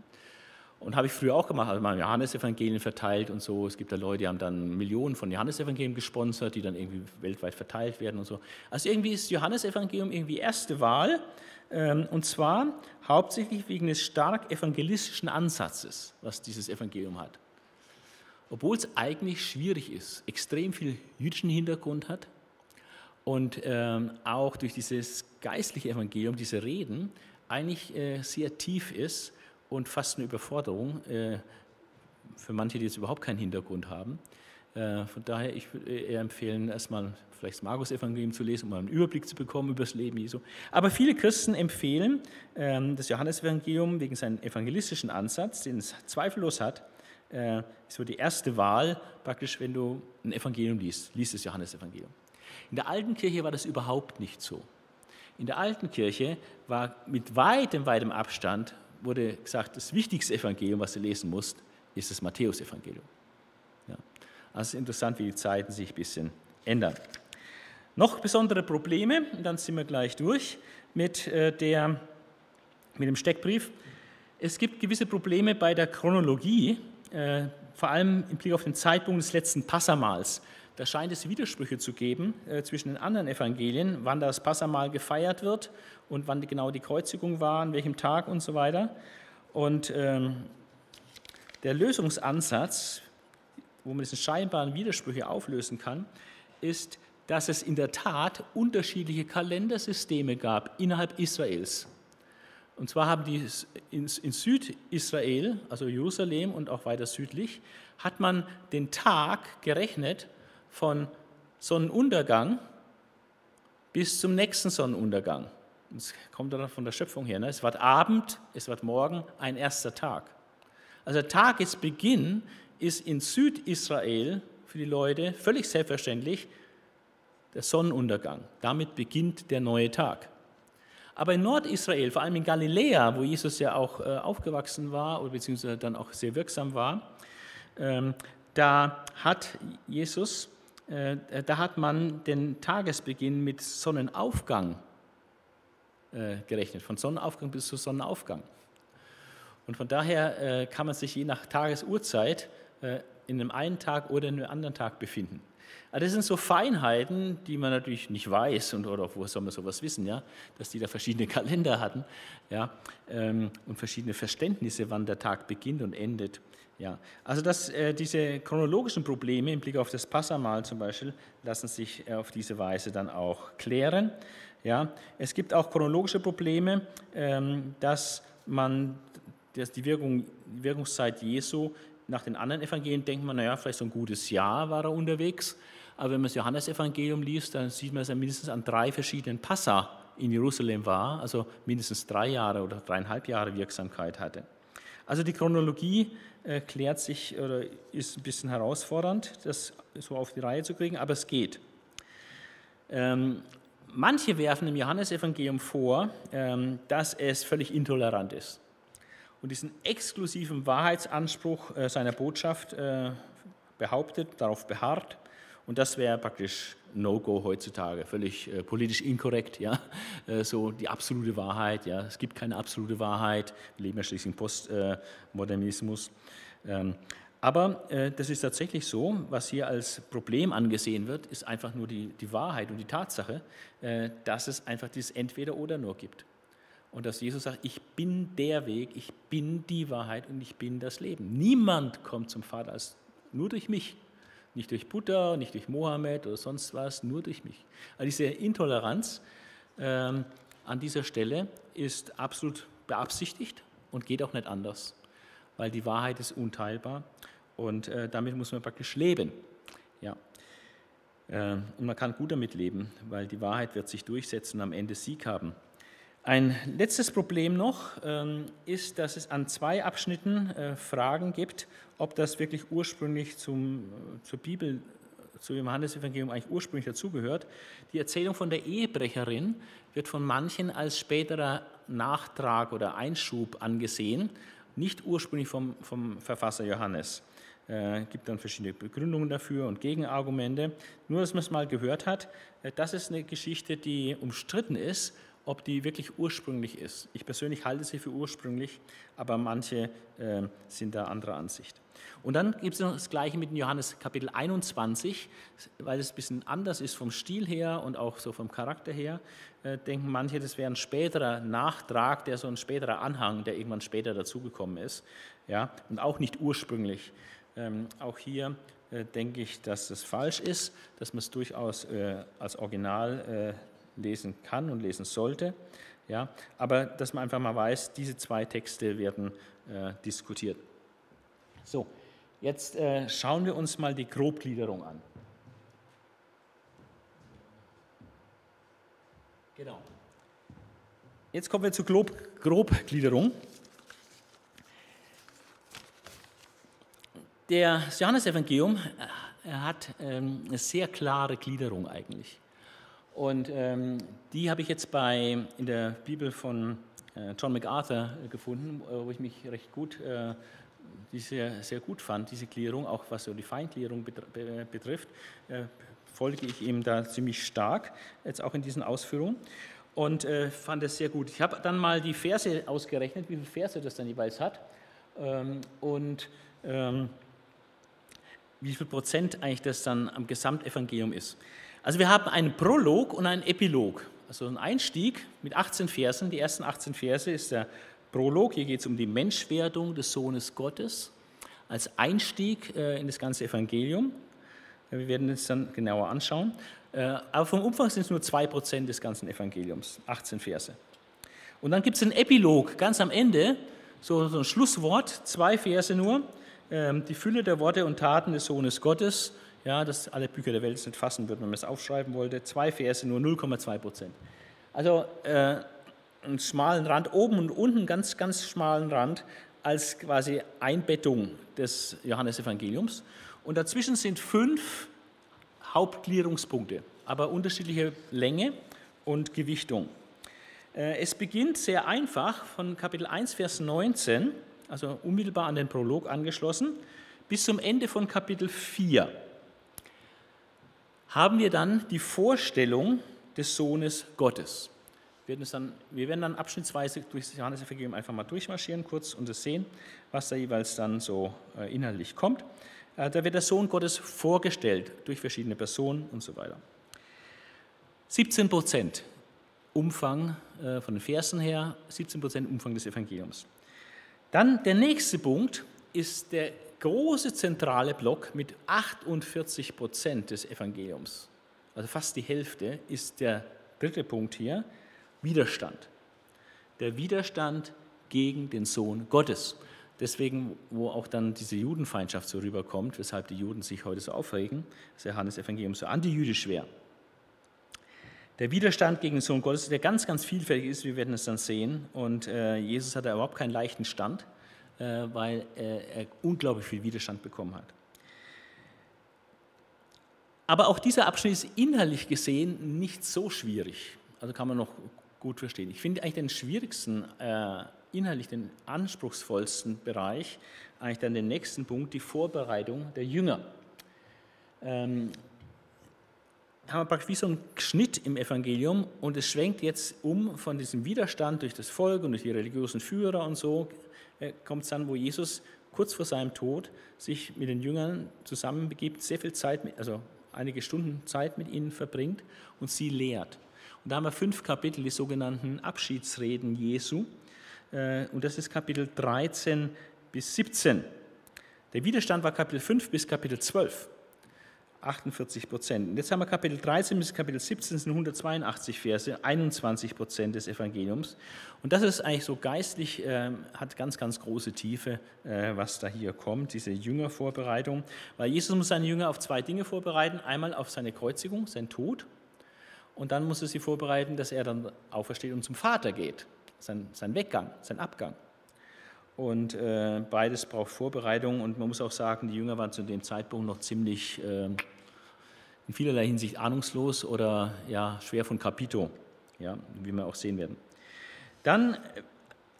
Und habe ich früher auch gemacht, also mal Johannesevangelien verteilt und so. Es gibt da Leute, die haben dann Millionen von Johannesevangelien gesponsert, die dann irgendwie weltweit verteilt werden und so. Also irgendwie ist Johannesevangelium irgendwie erste Wahl, und zwar hauptsächlich wegen des stark evangelistischen Ansatzes, was dieses Evangelium hat. Obwohl es eigentlich schwierig ist, extrem viel jüdischen Hintergrund hat und ähm, auch durch dieses geistliche Evangelium, diese Reden, eigentlich äh, sehr tief ist und fast eine Überforderung äh, für manche, die jetzt überhaupt keinen Hintergrund haben. Äh, von daher, ich würde eher empfehlen, erstmal vielleicht das Markus-Evangelium zu lesen, um einen Überblick zu bekommen über das Leben Jesu. Aber viele Christen empfehlen ähm, das Johannesevangelium wegen seinem evangelistischen Ansatz, den es zweifellos hat. Äh, ist so die erste Wahl, praktisch, wenn du ein Evangelium liest, liest das Johannesevangelium. In der alten Kirche war das überhaupt nicht so. In der alten Kirche war mit weitem, weitem Abstand, wurde gesagt, das wichtigste Evangelium, was du lesen musst, ist das Matthäusevangelium. Also es ist interessant, wie die Zeiten sich ein bisschen ändern. Noch besondere Probleme, dann sind wir gleich durch mit, äh, der, mit dem Steckbrief. Es gibt gewisse Probleme bei der Chronologie. Äh, vor allem im Blick auf den Zeitpunkt des letzten Passamals. Da scheint es Widersprüche zu geben äh, zwischen den anderen Evangelien, wann das Passamal gefeiert wird und wann genau die Kreuzigung war, an welchem Tag und so weiter. Und ähm, der Lösungsansatz, wo man diese scheinbaren Widersprüche auflösen kann, ist, dass es in der Tat unterschiedliche Kalendersysteme gab innerhalb Israels. Und zwar haben die in, Südisrael, also Jerusalem und auch weiter südlich, hat man den Tag gerechnet von Sonnenuntergang bis zum nächsten Sonnenuntergang. Das kommt dann von der Schöpfung her. Ne? Es wird Abend, es wird Morgen, ein erster Tag. Also Tagesbeginn ist in Südisrael für die Leute völlig selbstverständlich der Sonnenuntergang. Damit beginnt der neue Tag. Aber in Nordisrael, vor allem in Galiläa, wo Jesus ja auch äh, aufgewachsen war oder beziehungsweise dann auch sehr wirksam war, ähm, da hat Jesus, äh, da hat man den Tagesbeginn mit Sonnenaufgang äh, gerechnet, von Sonnenaufgang bis zu Sonnenaufgang. Und von daher kann man sich je nach Tagesurzeit in einem einen Tag oder in einem anderen Tag befinden. Aber das sind so Feinheiten, die man natürlich nicht weiß und oder woher soll man sowas wissen, ja, dass die da verschiedene Kalender hatten, ja, ähm, und verschiedene Verständnisse, wann der Tag beginnt und endet. Ja, also dass äh, diese chronologischen Probleme im Blick auf das Passamal zum Beispiel lassen sich äh, auf diese Weise dann auch klären. Ja, es gibt auch chronologische Probleme, ähm, dass man dass die, Wirkung, die Wirkungszeit Jesu nach den anderen Evangelien denkt man, naja, vielleicht so ein gutes Jahr war er unterwegs. Aber wenn man das Johannesevangelium liest, dann sieht man, dass er mindestens an drei verschiedenen Passa in Jerusalem war, also mindestens drei Jahre oder dreieinhalb Jahre Wirksamkeit hatte. Also die Chronologie äh, klärt sich oder ist ein bisschen herausfordernd, das so auf die Reihe zu kriegen, aber es geht. Ähm, manche werfen im Johannesevangelium vor, ähm, dass es völlig intolerant ist und diesen exklusiven Wahrheitsanspruch äh, seiner Botschaft äh, behauptet, darauf beharrt. Und das wäre praktisch No-Go heutzutage, völlig äh, politisch inkorrekt, ja, so die absolute Wahrheit, ja, es gibt keine absolute Wahrheit, wir leben ja schließlich im Postmodernismus. Ähm, aber das ist tatsächlich so, was hier als Problem angesehen wird, ist einfach nur die, die Wahrheit und die Tatsache, dass es einfach dieses Entweder-Oder nur gibt. Und dass Jesus sagt, ich bin der Weg, ich bin die Wahrheit und ich bin das Leben. Niemand kommt zum Vater als nur durch mich. Nicht durch Buddha, nicht durch Mohammed oder sonst was, nur durch mich. Also diese Intoleranz ähm, an dieser Stelle ist absolut beabsichtigt und geht auch nicht anders, weil die Wahrheit ist unteilbar und äh, damit muss man praktisch leben. Ja. Äh, und man kann gut damit leben, weil die Wahrheit wird sich durchsetzen und am Ende Sieg haben. Ein letztes Problem noch ähm, ist, dass es an zwei Abschnitten äh, Fragen gibt, ob das wirklich ursprünglich zum, äh, zur Bibel, zu dem Johannesevangelium eigentlich ursprünglich dazugehört. Die Erzählung von der Ehebrecherin wird von manchen als späterer Nachtrag oder Einschub angesehen, nicht ursprünglich vom, vom Verfasser Johannes. Es äh, gibt dann verschiedene Begründungen dafür und Gegenargumente. Nur, dass man es mal gehört hat, äh, das ist eine Geschichte, die umstritten ist ob die wirklich ursprünglich ist. Ich persönlich halte sie für ursprünglich, aber manche äh, sind da anderer Ansicht. Und dann gibt es noch das Gleiche mit Johannes Kapitel 21, weil es ein bisschen anders ist vom Stil her und auch so vom Charakter her, äh, denken manche, das wäre ein späterer Nachtrag, der so ein späterer Anhang, der irgendwann später dazugekommen ist, ja, und auch nicht ursprünglich. Ähm, auch hier äh, denke ich, dass das falsch ist, dass man es durchaus äh, als Original äh, lesen kann und lesen sollte. Ja, aber dass man einfach mal weiß, diese zwei Texte werden äh, diskutiert. So, jetzt äh, schauen wir uns mal die Grobgliederung an. Genau. Jetzt kommen wir zur Grob Grobgliederung. Das Johannesevangelium äh, hat ähm, eine sehr klare Gliederung eigentlich. Und ähm, die habe ich jetzt bei, in der Bibel von äh, John MacArthur äh, gefunden, äh, wo ich mich recht gut, äh, die sehr, sehr gut fand, diese Klärung, auch was so die Feinklärung betrifft, äh, folge ich ihm da ziemlich stark, jetzt auch in diesen Ausführungen und äh, fand es sehr gut. Ich habe dann mal die Verse ausgerechnet, wie viele Verse das dann jeweils hat. Ähm, und ähm, wie viel Prozent eigentlich das dann am Gesamtevangelium ist. Also wir haben einen Prolog und einen Epilog. Also ein Einstieg mit 18 Versen. Die ersten 18 Verse ist der Prolog. Hier geht es um die Menschwerdung des Sohnes Gottes als Einstieg äh, in das ganze Evangelium. Wir werden es dann genauer anschauen. Äh, aber vom Umfang sind es nur 2% des ganzen Evangeliums, 18 Verse. Und dann gibt es einen Epilog ganz am Ende, so, so ein Schlusswort, zwei Verse nur, ähm, die Fülle der Worte und Taten des Sohnes Gottes, ja, dass alle Bücher der Welt es nicht fassen würden, wenn man es aufschreiben wollte, zwei Verse, nur 0,2 Prozent. Also äh, einen schmalen Rand, oben und unten ganz, ganz schmalen Rand als quasi Einbettung des Johannesevangeliums. Und dazwischen sind fünf Hauptgliederungspunkte, aber unterschiedliche Länge und Gewichtung. Äh, es beginnt sehr einfach von Kapitel 1, Vers 19, also unmittelbar an den Prolog angeschlossen, bis zum Ende von Kapitel 4 haben wir dann die Vorstellung des Sohnes Gottes. Wir werden, dann, wir werden dann abschnittsweise durch das Johannesevangelium einfach mal durchmarschieren kurz und das sehen, was da jeweils dann so äh, inhaltlich kommt. Äh, da wird der Sohn Gottes vorgestellt durch verschiedene Personen und so weiter. 17 Prozent Umfang äh, von den Versen her, 17 Prozent Umfang des Evangeliums. Dann der nächste Punkt ist der große zentrale Block mit 48 Prozent des Evangeliums. Also fast die Hälfte ist der dritte Punkt hier, Widerstand. Der Widerstand gegen den Sohn Gottes. Deswegen, wo auch dann diese Judenfeindschaft so rüberkommt, weshalb die Juden sich heute so aufregen, dass Johannes Evangelium so antijüdisch wäre. Der Widerstand gegen den Sohn Gottes, der ganz, ganz vielfältig ist, wir werden es dann sehen. Und äh, Jesus hat da überhaupt keinen leichten Stand, weil äh, er unglaublich viel Widerstand bekommen hat. Aber auch dieser Abschnitt ist inhaltlich gesehen nicht so schwierig. Also kann man noch gut verstehen. Ich finde eigentlich den schwierigsten, äh, inhaltlich den anspruchsvollsten Bereich, eigentlich dann den nächsten Punkt, die Vorbereitung der Jünger. Ähm, haben wir praktisch wie so einen Schnitt im Evangelium und es schwenkt jetzt um von diesem Widerstand durch das Volk und durch die religiösen Führer und so, äh, kommt es dann, wo Jesus kurz vor seinem Tod sich mit den Jüngern zusammenbegibt, sehr viel Zeit, mit, also einige Stunden Zeit mit ihnen verbringt und sie lehrt. Und da haben wir fünf Kapitel, die sogenannten Abschiedsreden Jesu. Äh, und das ist Kapitel 13 bis 17. Der Widerstand war Kapitel 5 bis Kapitel 12. 48 Prozent. Jetzt haben wir Kapitel 13 bis Kapitel 17, das sind 182 Verse, 21 Prozent des Evangeliums. Und das ist eigentlich so geistlich, äh, hat ganz, ganz große Tiefe, äh, was da hier kommt, diese Jüngervorbereitung. Weil Jesus muss seine Jünger auf zwei Dinge vorbereiten. Einmal auf seine Kreuzigung, sein Tod. Und dann muss er sie vorbereiten, dass er dann aufersteht und zum Vater geht. Sein, sein Weggang, sein Abgang. Und äh, beides braucht Vorbereitung und man muss auch sagen, die Jünger waren zu dem Zeitpunkt noch ziemlich äh, in vielerlei Hinsicht ahnungslos oder ja, schwer von Kapito, ja, wie wir auch sehen werden. Dann äh,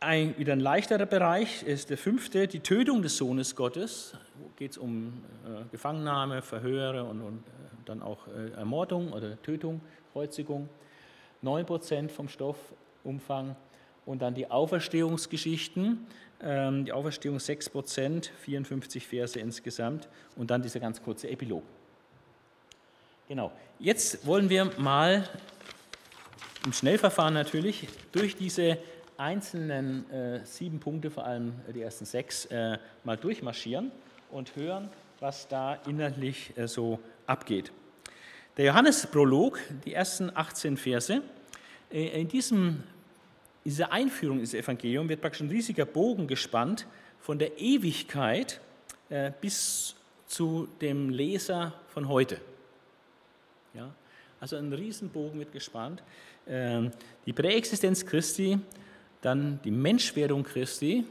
ein, wieder ein leichterer Bereich ist der fünfte, die Tötung des Sohnes Gottes. Geht es um äh, Gefangennahme, Verhöre und, und äh, dann auch äh, Ermordung oder Tötung, Kreuzigung. 9% vom Stoffumfang. Und dann die Auferstehungsgeschichten, die Auferstehung 6 Prozent, 54 Verse insgesamt und dann dieser ganz kurze Epilog. Genau, jetzt wollen wir mal im Schnellverfahren natürlich durch diese einzelnen äh, sieben Punkte, vor allem die ersten sechs, äh, mal durchmarschieren und hören, was da inhaltlich äh, so abgeht. Der Johannesprolog, die ersten 18 Verse, äh, in diesem in dieser Einführung ins Evangelium wird praktisch ein riesiger Bogen gespannt von der Ewigkeit äh, bis zu dem Leser von heute. Ja? Also ein Riesenbogen wird gespannt. Ähm, die Präexistenz Christi, dann die Menschwerdung Christi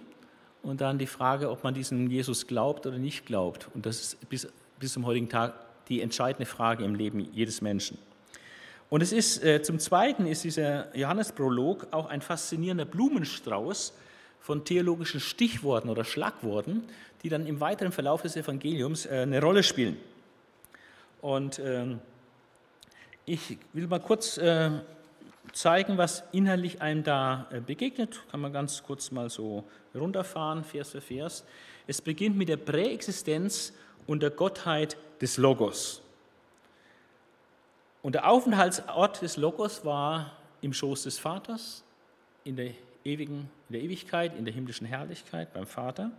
und dann die Frage, ob man diesen Jesus glaubt oder nicht glaubt. Und das ist bis, bis zum heutigen Tag die entscheidende Frage im Leben jedes Menschen. Und es ist äh, zum Zweiten ist dieser Johannesprolog auch ein faszinierender Blumenstrauß von theologischen Stichworten oder Schlagworten, die dann im weiteren Verlauf des Evangeliums äh, eine Rolle spielen. Und ähm, ich will mal kurz äh, zeigen, was inhaltlich einem da äh, begegnet. Kann man ganz kurz mal so runterfahren, Vers für Vers. Es beginnt mit der Präexistenz und der Gottheit des Logos. Und der Aufenthaltsort des Logos war im Schoß des Vaters, in der, ewigen, in der Ewigkeit, in der himmlischen Herrlichkeit beim Vater.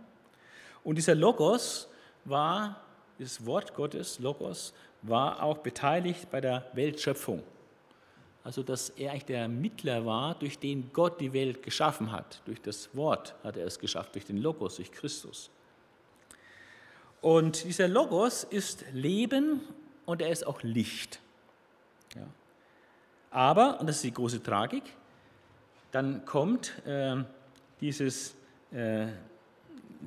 Und dieser Logos war, dieses Wort Gottes, Logos, war auch beteiligt bei der Weltschöpfung. Also, dass er eigentlich der Mittler war, durch den Gott die Welt geschaffen hat. Durch das Wort hat er es geschafft, durch den Logos, durch Christus. Und dieser Logos ist Leben und er ist auch Licht. Ja. Aber, und das ist die große Tragik, dann kommt äh, dieses, äh,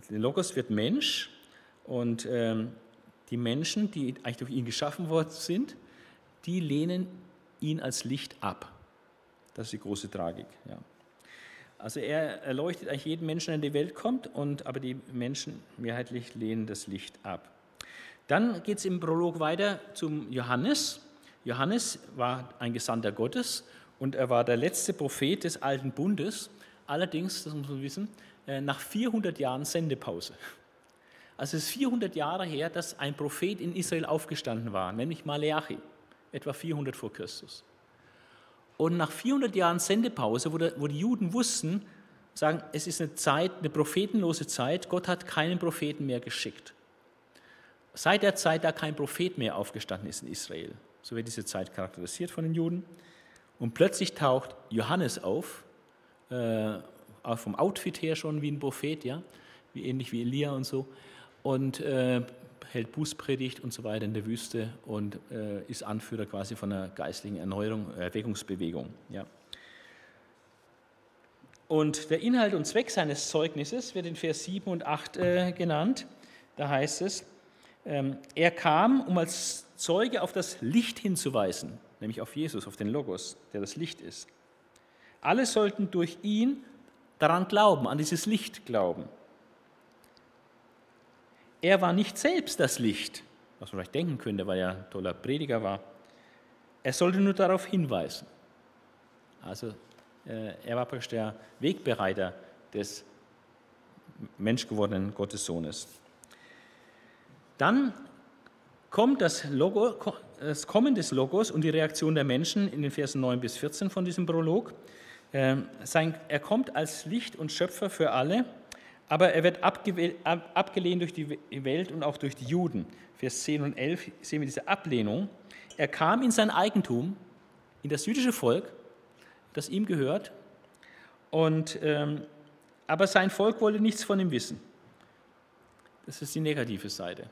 Logos wird Mensch und äh, die Menschen, die eigentlich durch ihn geschaffen worden sind, die lehnen ihn als Licht ab. Das ist die große Tragik. Ja. Also er erleuchtet eigentlich jeden Menschen, der in die Welt kommt, und, aber die Menschen mehrheitlich lehnen das Licht ab. Dann geht es im Prolog weiter zum Johannes. Johannes war ein Gesandter Gottes und er war der letzte Prophet des Alten Bundes. Allerdings, das muss man wissen, äh, nach 400 Jahren Sendepause. Also es ist 400 Jahre her, dass ein Prophet in Israel aufgestanden war, nämlich Maleachi etwa 400 vor Christus. Und nach 400 Jahren Sendepause, wo, die Juden wussten, sagen, es ist eine Zeit, eine prophetenlose Zeit, Gott hat keinen Propheten mehr geschickt. Seit der Zeit, da kein Prophet mehr aufgestanden ist in Israel, so wird diese Zeit charakterisiert von den Juden. Und plötzlich taucht Johannes auf, äh, auch vom Outfit her schon wie ein Prophet, ja, wie ähnlich wie Elia und so, und äh, hält Bußpredigt und so weiter in der Wüste und äh, ist Anführer quasi von einer geistlichen Erneuerung, Erweckungsbewegung. Ja. Und der Inhalt und Zweck seines Zeugnisses wird in Vers 7 und 8 äh, genannt. Da heißt es, er kam, um als Zeuge auf das Licht hinzuweisen, nämlich auf Jesus, auf den Logos, der das Licht ist. Alle sollten durch ihn daran glauben, an dieses Licht glauben. Er war nicht selbst das Licht, was man vielleicht denken könnte, weil er ein toller Prediger war. Er sollte nur darauf hinweisen. Also äh, er war praktisch der Wegbereiter des menschgewordenen Gottessohnes. Dann kommt das, Logo, das Kommen des Logos und die Reaktion der Menschen in den Versen 9 bis 14 von diesem Prolog. Ähm, er kommt als Licht und Schöpfer für alle aber er wird abgelehnt durch die Welt und auch durch die Juden. Vers 10 und 11 sehen wir diese Ablehnung. Er kam in sein Eigentum, in das jüdische Volk, das ihm gehört, und, ähm, aber sein Volk wollte nichts von ihm wissen. Das ist die negative Seite.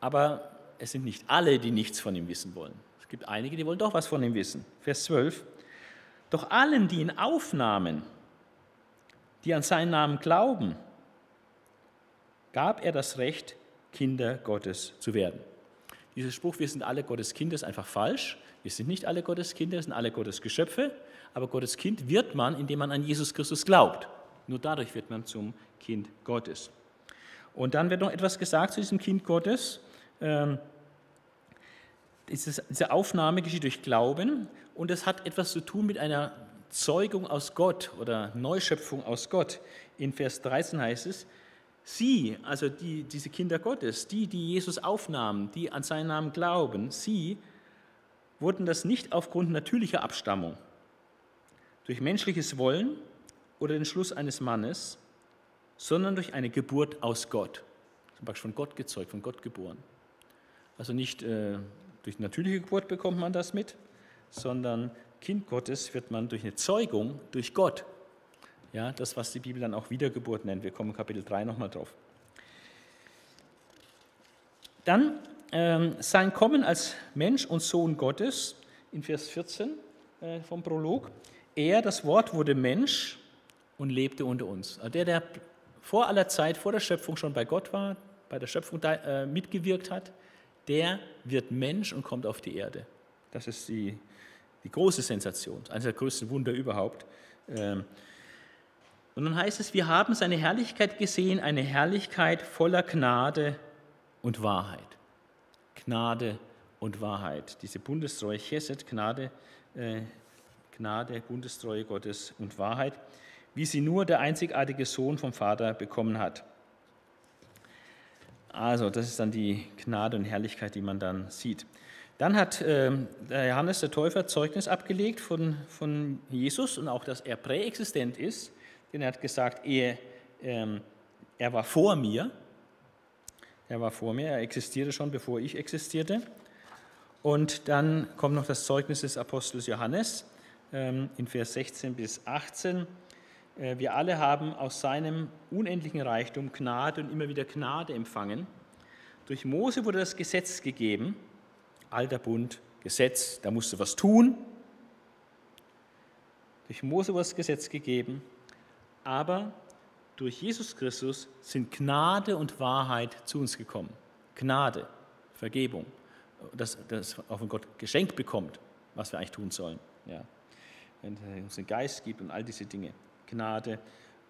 Aber es sind nicht alle, die nichts von ihm wissen wollen. Es gibt einige, die wollen doch was von ihm wissen. Vers 12. Doch allen, die ihn aufnahmen, die an seinen Namen glauben, gab er das Recht, Kinder Gottes zu werden. Dieser Spruch, wir sind alle Gottes Kinder, ist einfach falsch. Wir sind nicht alle Gottes Kinder, wir sind alle Gottes Geschöpfe, aber Gottes Kind wird man, indem man an Jesus Christus glaubt. Nur dadurch wird man zum Kind Gottes. Und dann wird noch etwas gesagt zu diesem Kind Gottes. Ähm, diese Aufnahme geschieht durch Glauben und es hat etwas zu tun mit einer Zeugung aus Gott oder Neuschöpfung aus Gott. In Vers 13 heißt es, sie, also die, diese Kinder Gottes, die, die Jesus aufnahmen, die an seinen Namen glauben, sie wurden das nicht aufgrund natürlicher Abstammung, durch menschliches Wollen oder den Schluss eines Mannes, sondern durch eine Geburt aus Gott. Zum Beispiel von Gott gezeugt, von Gott geboren. Also nicht äh, durch natürliche Geburt bekommt man das mit, sondern Kind Gottes wird man durch eine Zeugung durch Gott. Ja, das, was die Bibel dann auch Wiedergeburt nennt. Wir kommen Kapitel 3 nochmal drauf. Dann ähm, sein Kommen als Mensch und Sohn Gottes in Vers 14 äh, vom Prolog. Er, das Wort, wurde Mensch und lebte unter uns. Also der, der vor aller Zeit, vor der Schöpfung schon bei Gott war, bei der Schöpfung äh, mitgewirkt hat, der wird Mensch und kommt auf die Erde. Das ist die die große Sensation, eines der größten Wunder überhaupt. Ähm, und dann heißt es, wir haben seine Herrlichkeit gesehen, eine Herrlichkeit voller Gnade und Wahrheit. Gnade und Wahrheit. Diese Bundestreue, Chesed, Gnade, äh, Gnade, Bundestreue Gottes und Wahrheit, wie sie nur der einzigartige Sohn vom Vater bekommen hat. Also, das ist dann die Gnade und Herrlichkeit, die man dann sieht. Dann hat äh, Johannes der Täufer Zeugnis abgelegt von, von Jesus und auch, dass er präexistent ist, denn er hat gesagt, er, ähm, er war vor mir. Er war vor mir, er existierte schon, bevor ich existierte. Und dann kommt noch das Zeugnis des Apostels Johannes ähm, in Vers 16 bis 18. Äh, wir alle haben aus seinem unendlichen Reichtum Gnade und immer wieder Gnade empfangen. Durch Mose wurde das Gesetz gegeben, alter Bund, Gesetz, da musste was tun. Durch Mose wurde das Gesetz gegeben, aber durch Jesus Christus sind Gnade und Wahrheit zu uns gekommen. Gnade, Vergebung, dass das auch von Gott geschenkt bekommt, was wir eigentlich tun sollen. Ja. Wenn er uns den Geist gibt und all diese Dinge. Gnade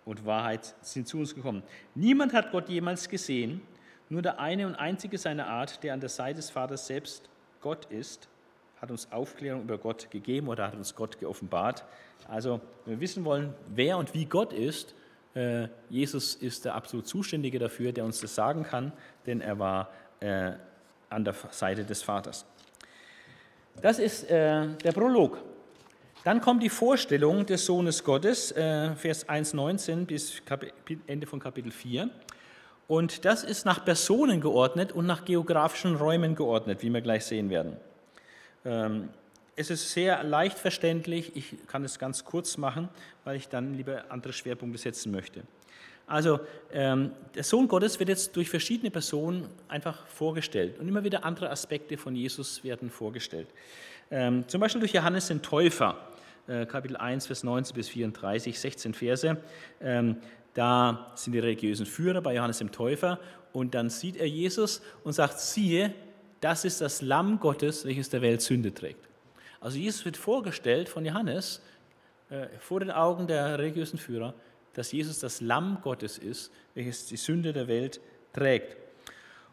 und Wahrheit sind zu uns gekommen. Niemand hat Gott jemals gesehen, nur der eine und einzige seiner Art, der an der Seite des Vaters selbst Gott ist, hat uns Aufklärung über Gott gegeben oder hat uns Gott geoffenbart. Also, wenn wir wissen wollen, wer und wie Gott ist, äh, Jesus ist der absolut Zuständige dafür, der uns das sagen kann, denn er war äh, an der Seite des Vaters. Das ist äh, der Prolog. Dann kommt die Vorstellung des Sohnes Gottes, äh, Vers 1,19 bis Ende von Kapitel 4. Und das ist nach Personen geordnet und nach geografischen Räumen geordnet, wie wir gleich sehen werden. Ähm, es ist sehr leicht verständlich, ich kann es ganz kurz machen, weil ich dann lieber andere Schwerpunkte setzen möchte. Also ähm, der Sohn Gottes wird jetzt durch verschiedene Personen einfach vorgestellt und immer wieder andere Aspekte von Jesus werden vorgestellt. Ähm, zum Beispiel durch Johannes den Täufer. Äh, Kapitel 1, Vers 19 bis 34, 16 Verse. Ähm, da sind die religiösen Führer bei Johannes dem Täufer und dann sieht er Jesus und sagt, siehe, das ist das Lamm Gottes, welches der Welt Sünde trägt. Also Jesus wird vorgestellt von Johannes äh, vor den Augen der religiösen Führer, dass Jesus das Lamm Gottes ist, welches die Sünde der Welt trägt.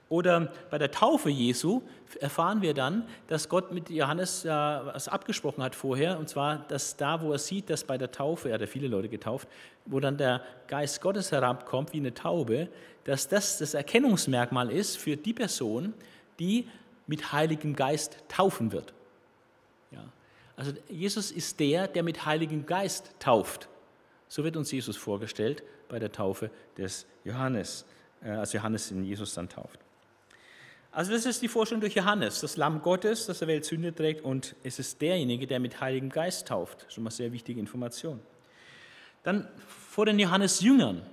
Oder bei der Taufe Jesu erfahren wir dann, dass Gott mit Johannes äh, was abgesprochen hat vorher, und zwar, dass da, wo er sieht, dass bei der Taufe, er hat ja viele Leute getauft, wo dann der Geist Gottes herabkommt wie eine Taube, dass das das Erkennungsmerkmal ist für die Person, die mit Heiligem Geist taufen wird. Ja. Also Jesus ist der, der mit Heiligem Geist tauft. So wird uns Jesus vorgestellt bei der Taufe des Johannes, äh, als Johannes in Jesus dann tauft. Also das ist die Vorstellung durch Johannes, das Lamm Gottes, das der Welt Sünde trägt und es ist derjenige, der mit Heiligem Geist tauft. Schon mal sehr wichtige Information. Dann vor den Johannes-Jüngern.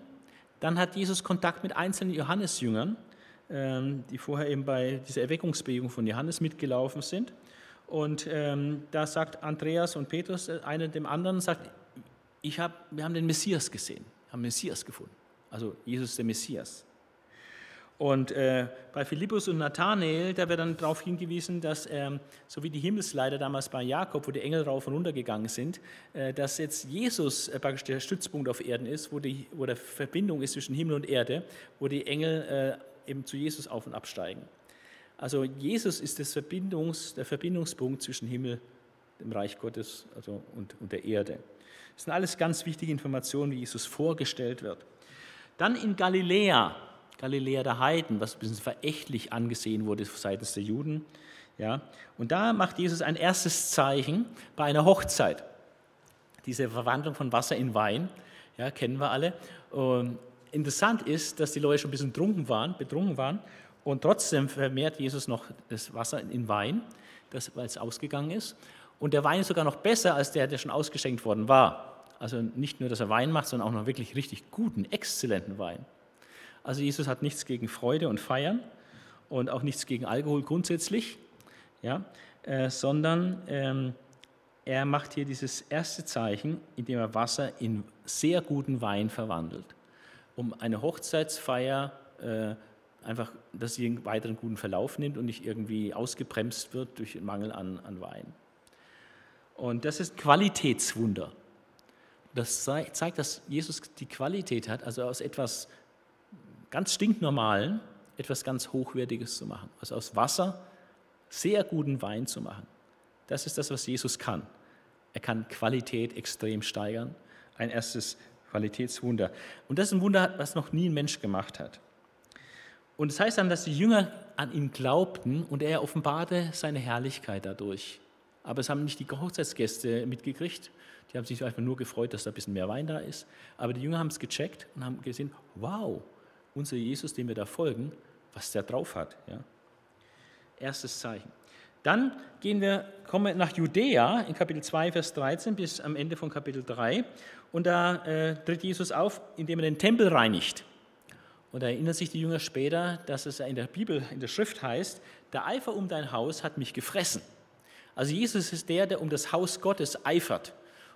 Dann hat Jesus Kontakt mit einzelnen Johannes-Jüngern, ähm, die vorher eben bei dieser Erweckungsbewegung von Johannes mitgelaufen sind. Und ähm, da sagt Andreas und Petrus, äh, einer dem anderen, sagt, ich hab, wir haben den Messias gesehen, haben Messias gefunden. Also Jesus der Messias. Und äh, bei Philippus und Nathanael, da wird dann darauf hingewiesen, dass, ähm, so wie die Himmelsleiter damals bei Jakob, wo die Engel rauf und runter gegangen sind, äh, dass jetzt Jesus äh, praktisch der Stützpunkt auf Erden ist, wo, die, wo der Verbindung ist zwischen Himmel und Erde, wo die Engel äh, eben zu Jesus auf und absteigen. Also Jesus ist das Verbindungs, der Verbindungspunkt zwischen Himmel, dem Reich Gottes also, und, und der Erde. Das sind alles ganz wichtige Informationen, wie Jesus vorgestellt wird. Dann in Galiläa, Galiläa der Heiden, was ein bisschen verächtlich angesehen wurde seitens der Juden. Ja, und da macht Jesus ein erstes Zeichen bei einer Hochzeit. Diese Verwandlung von Wasser in Wein, ja, kennen wir alle. Und interessant ist, dass die Leute schon ein bisschen trunken waren, betrunken waren und trotzdem vermehrt Jesus noch das Wasser in Wein, weil es ausgegangen ist. Und der Wein ist sogar noch besser als der, der schon ausgeschenkt worden war. Also nicht nur, dass er Wein macht, sondern auch noch wirklich richtig guten, exzellenten Wein. Also Jesus hat nichts gegen Freude und Feiern und auch nichts gegen Alkohol grundsätzlich, ja, äh, sondern ähm, er macht hier dieses erste Zeichen, indem er Wasser in sehr guten Wein verwandelt, um eine Hochzeitsfeier äh, einfach, dass sie einen weiteren guten Verlauf nimmt und nicht irgendwie ausgebremst wird durch Mangel an, an Wein. Und das ist Qualitätswunder. Das zeigt, dass Jesus die Qualität hat, also aus etwas ganz stinknormalen etwas ganz Hochwertiges zu machen. Also aus Wasser sehr guten Wein zu machen. Das ist das, was Jesus kann. Er kann Qualität extrem steigern. Ein erstes Qualitätswunder. Und das ist ein Wunder, was noch nie ein Mensch gemacht hat. Und es das heißt dann, dass die Jünger an ihn glaubten und er offenbarte seine Herrlichkeit dadurch. Aber es haben nicht die Hochzeitsgäste mitgekriegt. Die haben sich einfach nur gefreut, dass da ein bisschen mehr Wein da ist. Aber die Jünger haben es gecheckt und haben gesehen, wow, unser Jesus, dem wir da folgen, was der drauf hat. Ja. Erstes Zeichen. Dann gehen wir, kommen wir nach Judäa in Kapitel 2, Vers 13 bis am Ende von Kapitel 3. Und da äh, tritt Jesus auf, indem er den Tempel reinigt. Und da erinnern sich die Jünger später, dass es in der Bibel, in der Schrift heißt, der Eifer um dein Haus hat mich gefressen. Also Jesus ist der, der um das Haus Gottes eifert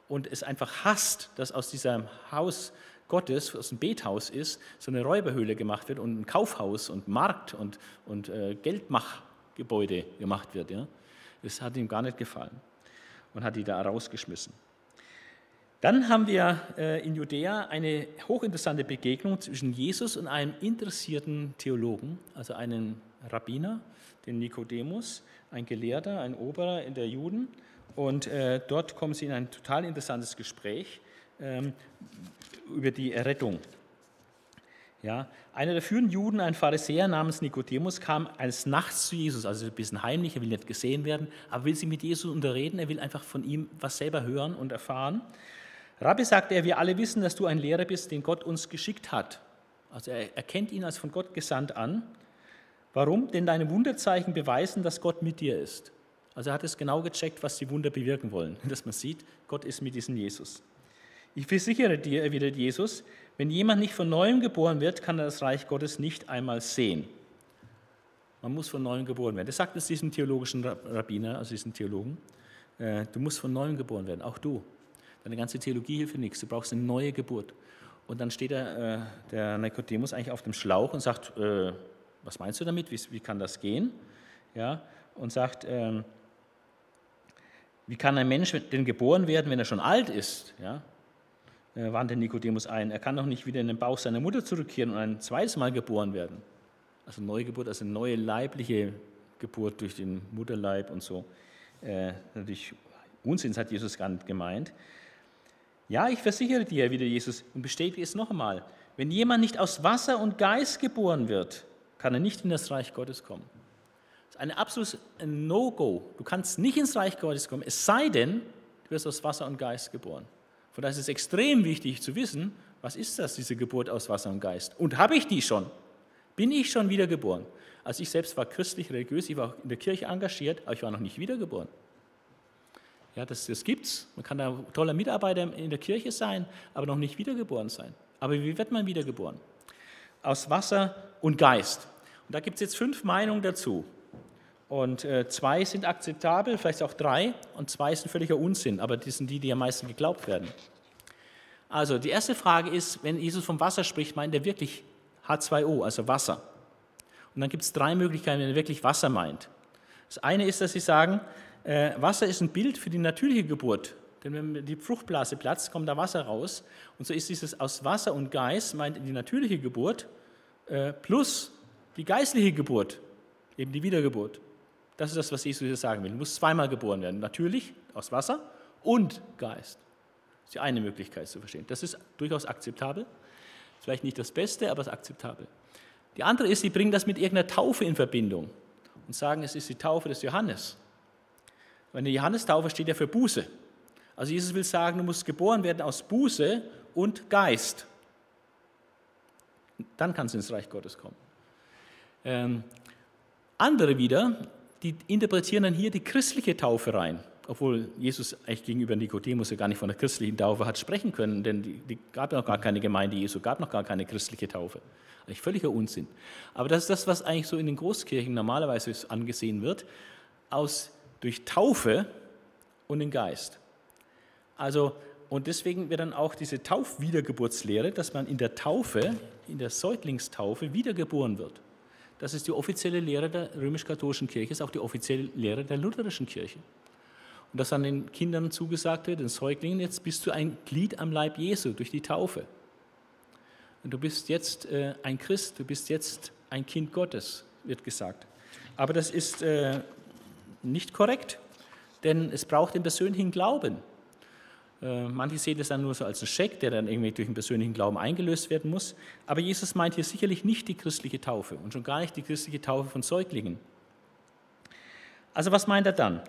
und es einfach hasst, dass aus diesem Haus Gottes, was ein Bethaus ist, so eine Räuberhöhle gemacht wird und ein Kaufhaus und Markt und, und äh, Geldmachgebäude gemacht wird. Ja. Das hat ihm gar nicht gefallen und hat die da rausgeschmissen. Dann haben wir äh, in Judäa eine hochinteressante Begegnung zwischen Jesus und einem interessierten Theologen, also einem Rabbiner, den Nikodemus, ein Gelehrter, ein Oberer in der Juden. Und äh, dort kommen sie in ein total interessantes Gespräch ähm, über die Errettung. Ja, einer der führenden Juden, ein Pharisäer namens Nikodemus, kam eines Nachts zu Jesus, also ein bisschen heimlich, er will nicht gesehen werden, aber will sich mit Jesus unterreden, er will einfach von ihm was selber hören und erfahren. Rabbi sagte er, wir alle wissen, dass du ein Lehrer bist, den Gott uns geschickt hat. Also er erkennt ihn als von Gott gesandt an. Warum? Denn deine Wunderzeichen beweisen, dass Gott mit dir ist. Also er hat es genau gecheckt, was die Wunder bewirken wollen, dass man sieht, Gott ist mit diesem Jesus. Ich versichere dir, erwidert Jesus, wenn jemand nicht von neuem geboren wird, kann er das Reich Gottes nicht einmal sehen. Man muss von neuem geboren werden. Das sagt es diesem theologischen Rabbiner, also diesem Theologen. Äh, du musst von neuem geboren werden, auch du. Deine ganze Theologie hilft nichts. Du brauchst eine neue Geburt. Und dann steht der, äh, der Nikodemus eigentlich auf dem Schlauch und sagt, äh, was meinst du damit? Wie, wie, kann das gehen? Ja, und sagt, ähm, wie kann ein Mensch denn geboren werden, wenn er schon alt ist? Ja, wandte Nikodemus ein. Er kann doch nicht wieder in den Bauch seiner Mutter zurückkehren und ein zweites Mal geboren werden. Also Neugeburt, also neue leibliche Geburt durch den Mutterleib und so. Äh, natürlich Unsinn, hat Jesus gar nicht gemeint. Ja, ich versichere dir, wieder Jesus, und bestätige es noch einmal. Wenn jemand nicht aus Wasser und Geist geboren wird, kann er nicht in das Reich Gottes kommen. Das ist ein absolutes No-Go. Du kannst nicht ins Reich Gottes kommen, es sei denn, du wirst aus Wasser und Geist geboren. Von daher ist es extrem wichtig zu wissen, was ist das, diese Geburt aus Wasser und Geist? Und habe ich die schon? Bin ich schon wiedergeboren? Also ich selbst war christlich, religiös, ich war in der Kirche engagiert, aber ich war noch nicht wiedergeboren. Ja, das, das es. Man kann da toller Mitarbeiter in der Kirche sein, aber noch nicht wiedergeboren sein. Aber wie wird man wiedergeboren? Aus Wasser und Geist. Und da gibt es jetzt fünf Meinungen dazu. Und äh, zwei sind akzeptabel, vielleicht auch drei, und zwei sind völliger Unsinn, aber die sind die, die am meisten geglaubt werden. Also die erste Frage ist, wenn Jesus vom Wasser spricht, meint er wirklich H2O, also Wasser. Und dann gibt es drei Möglichkeiten, wenn er wirklich Wasser meint. Das eine ist, dass sie sagen, äh, Wasser ist ein Bild für die natürliche Geburt. Denn wenn die Fruchtblase platzt, kommt da Wasser raus. Und so ist dieses aus Wasser und Geist, meint die natürliche Geburt, äh, plus die geistliche Geburt, eben die Wiedergeburt. Das ist das, was Jesus hier sagen will. Du musst zweimal geboren werden. Natürlich aus Wasser und Geist. Das ist die eine Möglichkeit zu verstehen. Das ist durchaus akzeptabel. Vielleicht nicht das Beste, aber es ist akzeptabel. Die andere ist, sie bringen das mit irgendeiner Taufe in Verbindung und sagen, es ist die Taufe des Johannes. Weil eine Johannestaufe steht ja für Buße. Also Jesus will sagen, du musst geboren werden aus Buße und Geist. Dann kannst du ins Reich Gottes kommen. Ähm, andere wieder, die interpretieren dann hier die christliche Taufe rein, obwohl Jesus eigentlich gegenüber Nikodemus ja gar nicht von der christlichen Taufe hat sprechen können, denn die, die gab ja noch gar keine Gemeinde Jesu, gab noch gar keine christliche Taufe. Eigentlich völliger Unsinn. Aber das ist das, was eigentlich so in den Großkirchen normalerweise angesehen wird. Aus durch Taufe und den Geist. Also, und deswegen wird dann auch diese Taufwiedergeburtslehre, dass man in der Taufe, in der Säuglingstaufe wiedergeboren wird. Das ist die offizielle Lehre der römisch-katholischen Kirche, ist auch die offizielle Lehre der lutherischen Kirche. Und dass an den Kindern zugesagt wird, den Säuglingen, jetzt bist du ein Glied am Leib Jesu durch die Taufe. Und du bist jetzt äh, ein Christ, du bist jetzt ein Kind Gottes, wird gesagt. Aber das ist äh, nicht korrekt, denn es braucht den persönlichen Glauben. Äh, manche sehen das dann nur so als einen Scheck, der dann irgendwie durch den persönlichen Glauben eingelöst werden muss. Aber Jesus meint hier sicherlich nicht die christliche Taufe und schon gar nicht die christliche Taufe von Säuglingen. Also was meint er dann?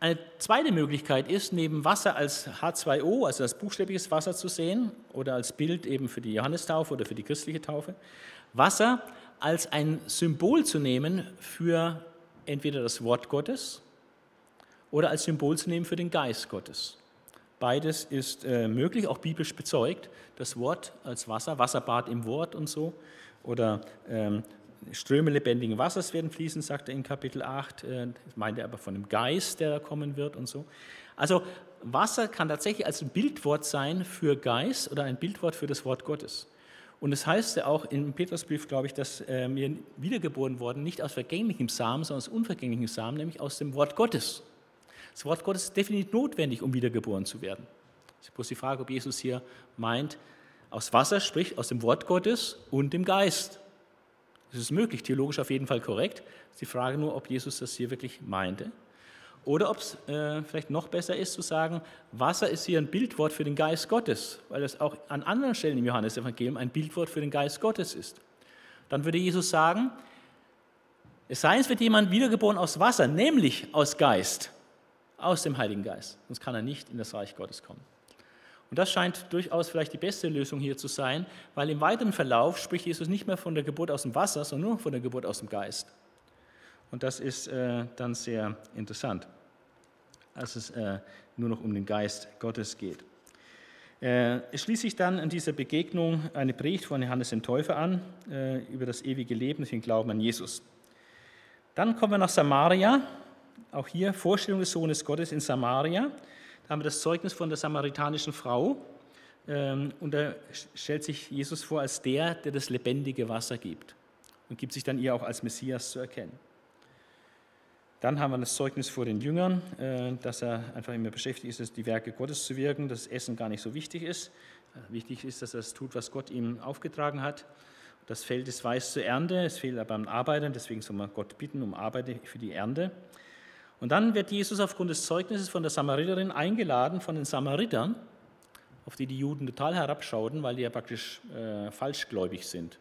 Eine zweite Möglichkeit ist, neben Wasser als H2O, also als buchstäbliches Wasser zu sehen oder als Bild eben für die Johannistaufe oder für die christliche Taufe, Wasser als ein Symbol zu nehmen für entweder das Wort Gottes oder als Symbol zu nehmen für den Geist Gottes. Beides ist äh, möglich, auch biblisch bezeugt. Das Wort als Wasser, Wasserbad im Wort und so. Oder ähm, Ströme lebendigen Wassers werden fließen, sagt er in Kapitel 8. Äh, meint er aber von dem Geist, der da kommen wird und so. Also Wasser kann tatsächlich als ein Bildwort sein für Geist oder ein Bildwort für das Wort Gottes. Und es das heißt ja auch im Petrusbrief, glaube ich, dass äh, wir wiedergeboren worden, nicht aus vergänglichem Samen, sondern aus unvergänglichem Samen, nämlich aus dem Wort Gottes. Das Wort Gottes ist definitiv notwendig, um wiedergeboren zu werden. Es ist bloß die Frage, ob Jesus hier meint, aus Wasser, sprich aus dem Wort Gottes und dem Geist. Das ist möglich, theologisch auf jeden Fall korrekt. Es ist die Frage nur, ob Jesus das hier wirklich meinte. Oder ob es äh, vielleicht noch besser ist zu sagen, Wasser ist hier ein Bildwort für den Geist Gottes, weil es auch an anderen Stellen im Johannesevangelium ein Bildwort für den Geist Gottes ist. Dann würde Jesus sagen, es sei es wird jemand wiedergeboren aus Wasser, nämlich aus Geist aus dem Heiligen Geist, sonst kann er nicht in das Reich Gottes kommen. Und das scheint durchaus vielleicht die beste Lösung hier zu sein, weil im weiteren Verlauf spricht Jesus nicht mehr von der Geburt aus dem Wasser, sondern nur von der Geburt aus dem Geist. Und das ist äh, dann sehr interessant, als es äh, nur noch um den Geist Gottes geht. Äh, es schließt sich dann in dieser Begegnung eine Predigt von Johannes dem Täufer an äh, über das ewige Leben den Glauben an Jesus. Dann kommen wir nach Samaria auch hier Vorstellung des Sohnes Gottes in Samaria. Da haben wir das Zeugnis von der samaritanischen Frau. Ähm, und da stellt sich Jesus vor als der, der das lebendige Wasser gibt und gibt sich dann ihr auch als Messias zu erkennen. Dann haben wir das Zeugnis vor den Jüngern, äh, dass er einfach immer beschäftigt ist, die Werke Gottes zu wirken, dass das Essen gar nicht so wichtig ist. Äh, wichtig ist, dass er es tut, was Gott ihm aufgetragen hat. Das Feld ist weiß zur Ernte, es fehlt aber an Arbeitern, deswegen soll man Gott bitten um Arbeit für die Ernte. Und dann wird Jesus aufgrund des Zeugnisses von der Samariterin eingeladen von den Samaritern, auf die die Juden total herabschauten, weil die ja praktisch äh, falschgläubig sind.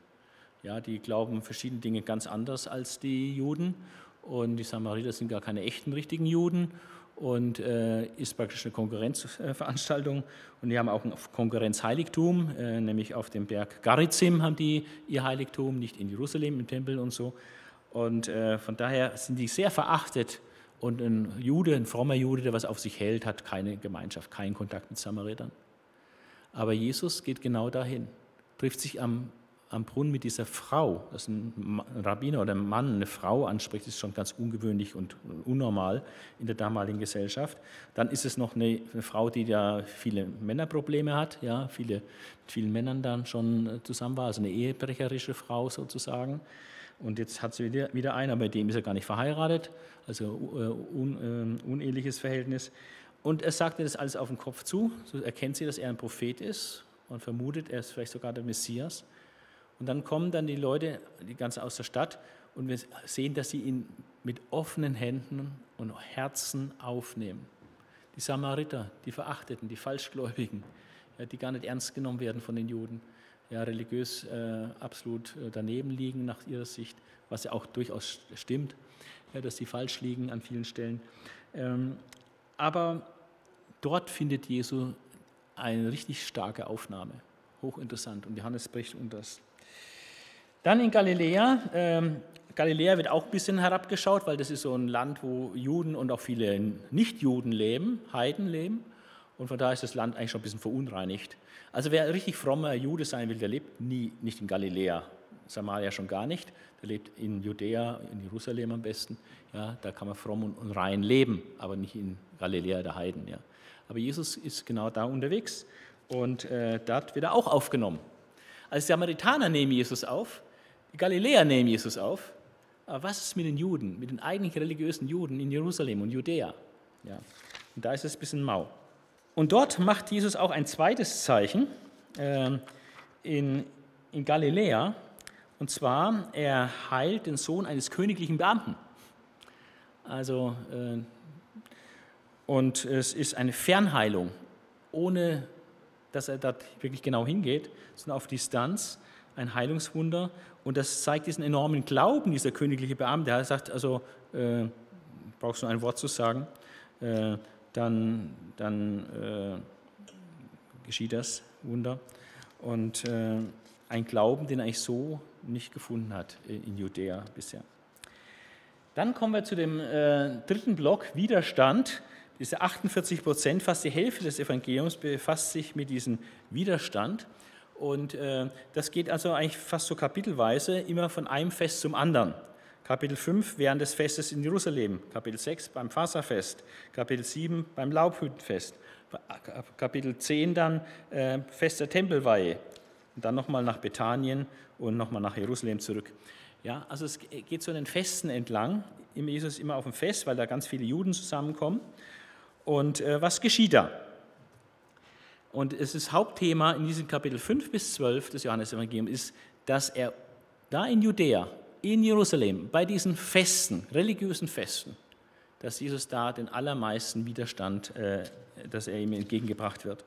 Ja, die glauben verschiedene Dinge ganz anders als die Juden und die Samariter sind gar keine echten, richtigen Juden und äh, ist praktisch eine Konkurrenzveranstaltung. Und die haben auch ein Konkurrenzheiligtum, äh, nämlich auf dem Berg Garizim haben die ihr Heiligtum, nicht in Jerusalem im Tempel und so. Und äh, von daher sind die sehr verachtet und ein Jude, ein frommer Jude, der was auf sich hält, hat keine Gemeinschaft, keinen Kontakt mit Samaritern. Aber Jesus geht genau dahin, trifft sich am, am Brunnen mit dieser Frau, dass ein Rabbiner oder ein Mann eine Frau anspricht, ist schon ganz ungewöhnlich und unnormal in der damaligen Gesellschaft. Dann ist es noch eine, eine Frau, die ja viele Männerprobleme hat, ja, viele, mit vielen Männern dann schon zusammen war, also eine ehebrecherische Frau sozusagen. Und jetzt hat sie wieder, wieder einen, aber mit dem ist er gar nicht verheiratet, also äh, un, äh, uneheliches Verhältnis. Und er sagt ihr das alles auf den Kopf zu, so erkennt sie, dass er ein Prophet ist und vermutet, er ist vielleicht sogar der Messias. Und dann kommen dann die Leute, die ganze aus der Stadt, und wir sehen, dass sie ihn mit offenen Händen und Herzen aufnehmen. Die Samariter, die Verachteten, die Falschgläubigen, die gar nicht ernst genommen werden von den Juden ja, religiös äh, absolut äh, daneben liegen nach ihrer Sicht, was ja auch durchaus stimmt, ja, dass sie falsch liegen an vielen Stellen. Ähm, aber dort findet Jesu eine richtig starke Aufnahme. Hochinteressant. Und Johannes bricht um das. Dann in Galiläa. Ähm, Galiläa wird auch ein bisschen herabgeschaut, weil das ist so ein Land, wo Juden und auch viele Nichtjuden leben, Heiden leben. Und von daher ist das Land eigentlich schon ein bisschen verunreinigt. Also wer richtig frommer Jude sein will, der lebt nie, nicht in Galiläa, Samaria schon gar nicht. Der lebt in Judäa, in Jerusalem am besten. Ja, da kann man fromm und, rein leben, aber nicht in Galiläa der Heiden. Ja. Aber Jesus ist genau da unterwegs und äh, dort wird er auch aufgenommen. Also die Samaritaner nehmen Jesus auf, die Galiläer nehmen Jesus auf. Aber was ist mit den Juden, mit den eigentlich religiösen Juden in Jerusalem und Judäa? Ja. Und da ist es ein bisschen mau. Und dort macht Jesus auch ein zweites Zeichen äh, in, in Galiläa. Und zwar, er heilt den Sohn eines königlichen Beamten. Also, äh, und es ist eine Fernheilung. ohne dass er dort wirklich genau hingeht, sondern auf Distanz, ein Heilungswunder. Und das zeigt diesen enormen Glauben dieser königliche Beamte. Er sagt, also, äh, brauchst du ein Wort zu sagen, äh, dann, dann äh, geschieht das Wunder. Und äh, ein Glauben, den er eigentlich so nicht gefunden hat in Judäa bisher. Dann kommen wir zu dem äh, dritten Block, Widerstand. Diese 48 Prozent, fast die Hälfte des Evangeliums befasst sich mit diesem Widerstand. Und äh, das geht also eigentlich fast so kapitelweise, immer von einem Fest zum anderen. Kapitel 5 während des Festes in Jerusalem, Kapitel 6 beim Faserfest, Kapitel 7 beim Laubhüttenfest, Kapitel 10 dann äh, Fest der Tempelweihe und dann nochmal nach Bethanien und nochmal nach Jerusalem zurück. Ja, also es geht so in den Festen entlang. Jesus immer auf dem Fest, weil da ganz viele Juden zusammenkommen. Und äh, was geschieht da? Und es ist Hauptthema in diesem Kapitel 5 bis 12 des Johannesevangeliums ist, dass er da in Judäa, in Jerusalem, bei diesen Festen, religiösen Festen, dass Jesus da den allermeisten Widerstand, äh, dass er ihm entgegengebracht wird.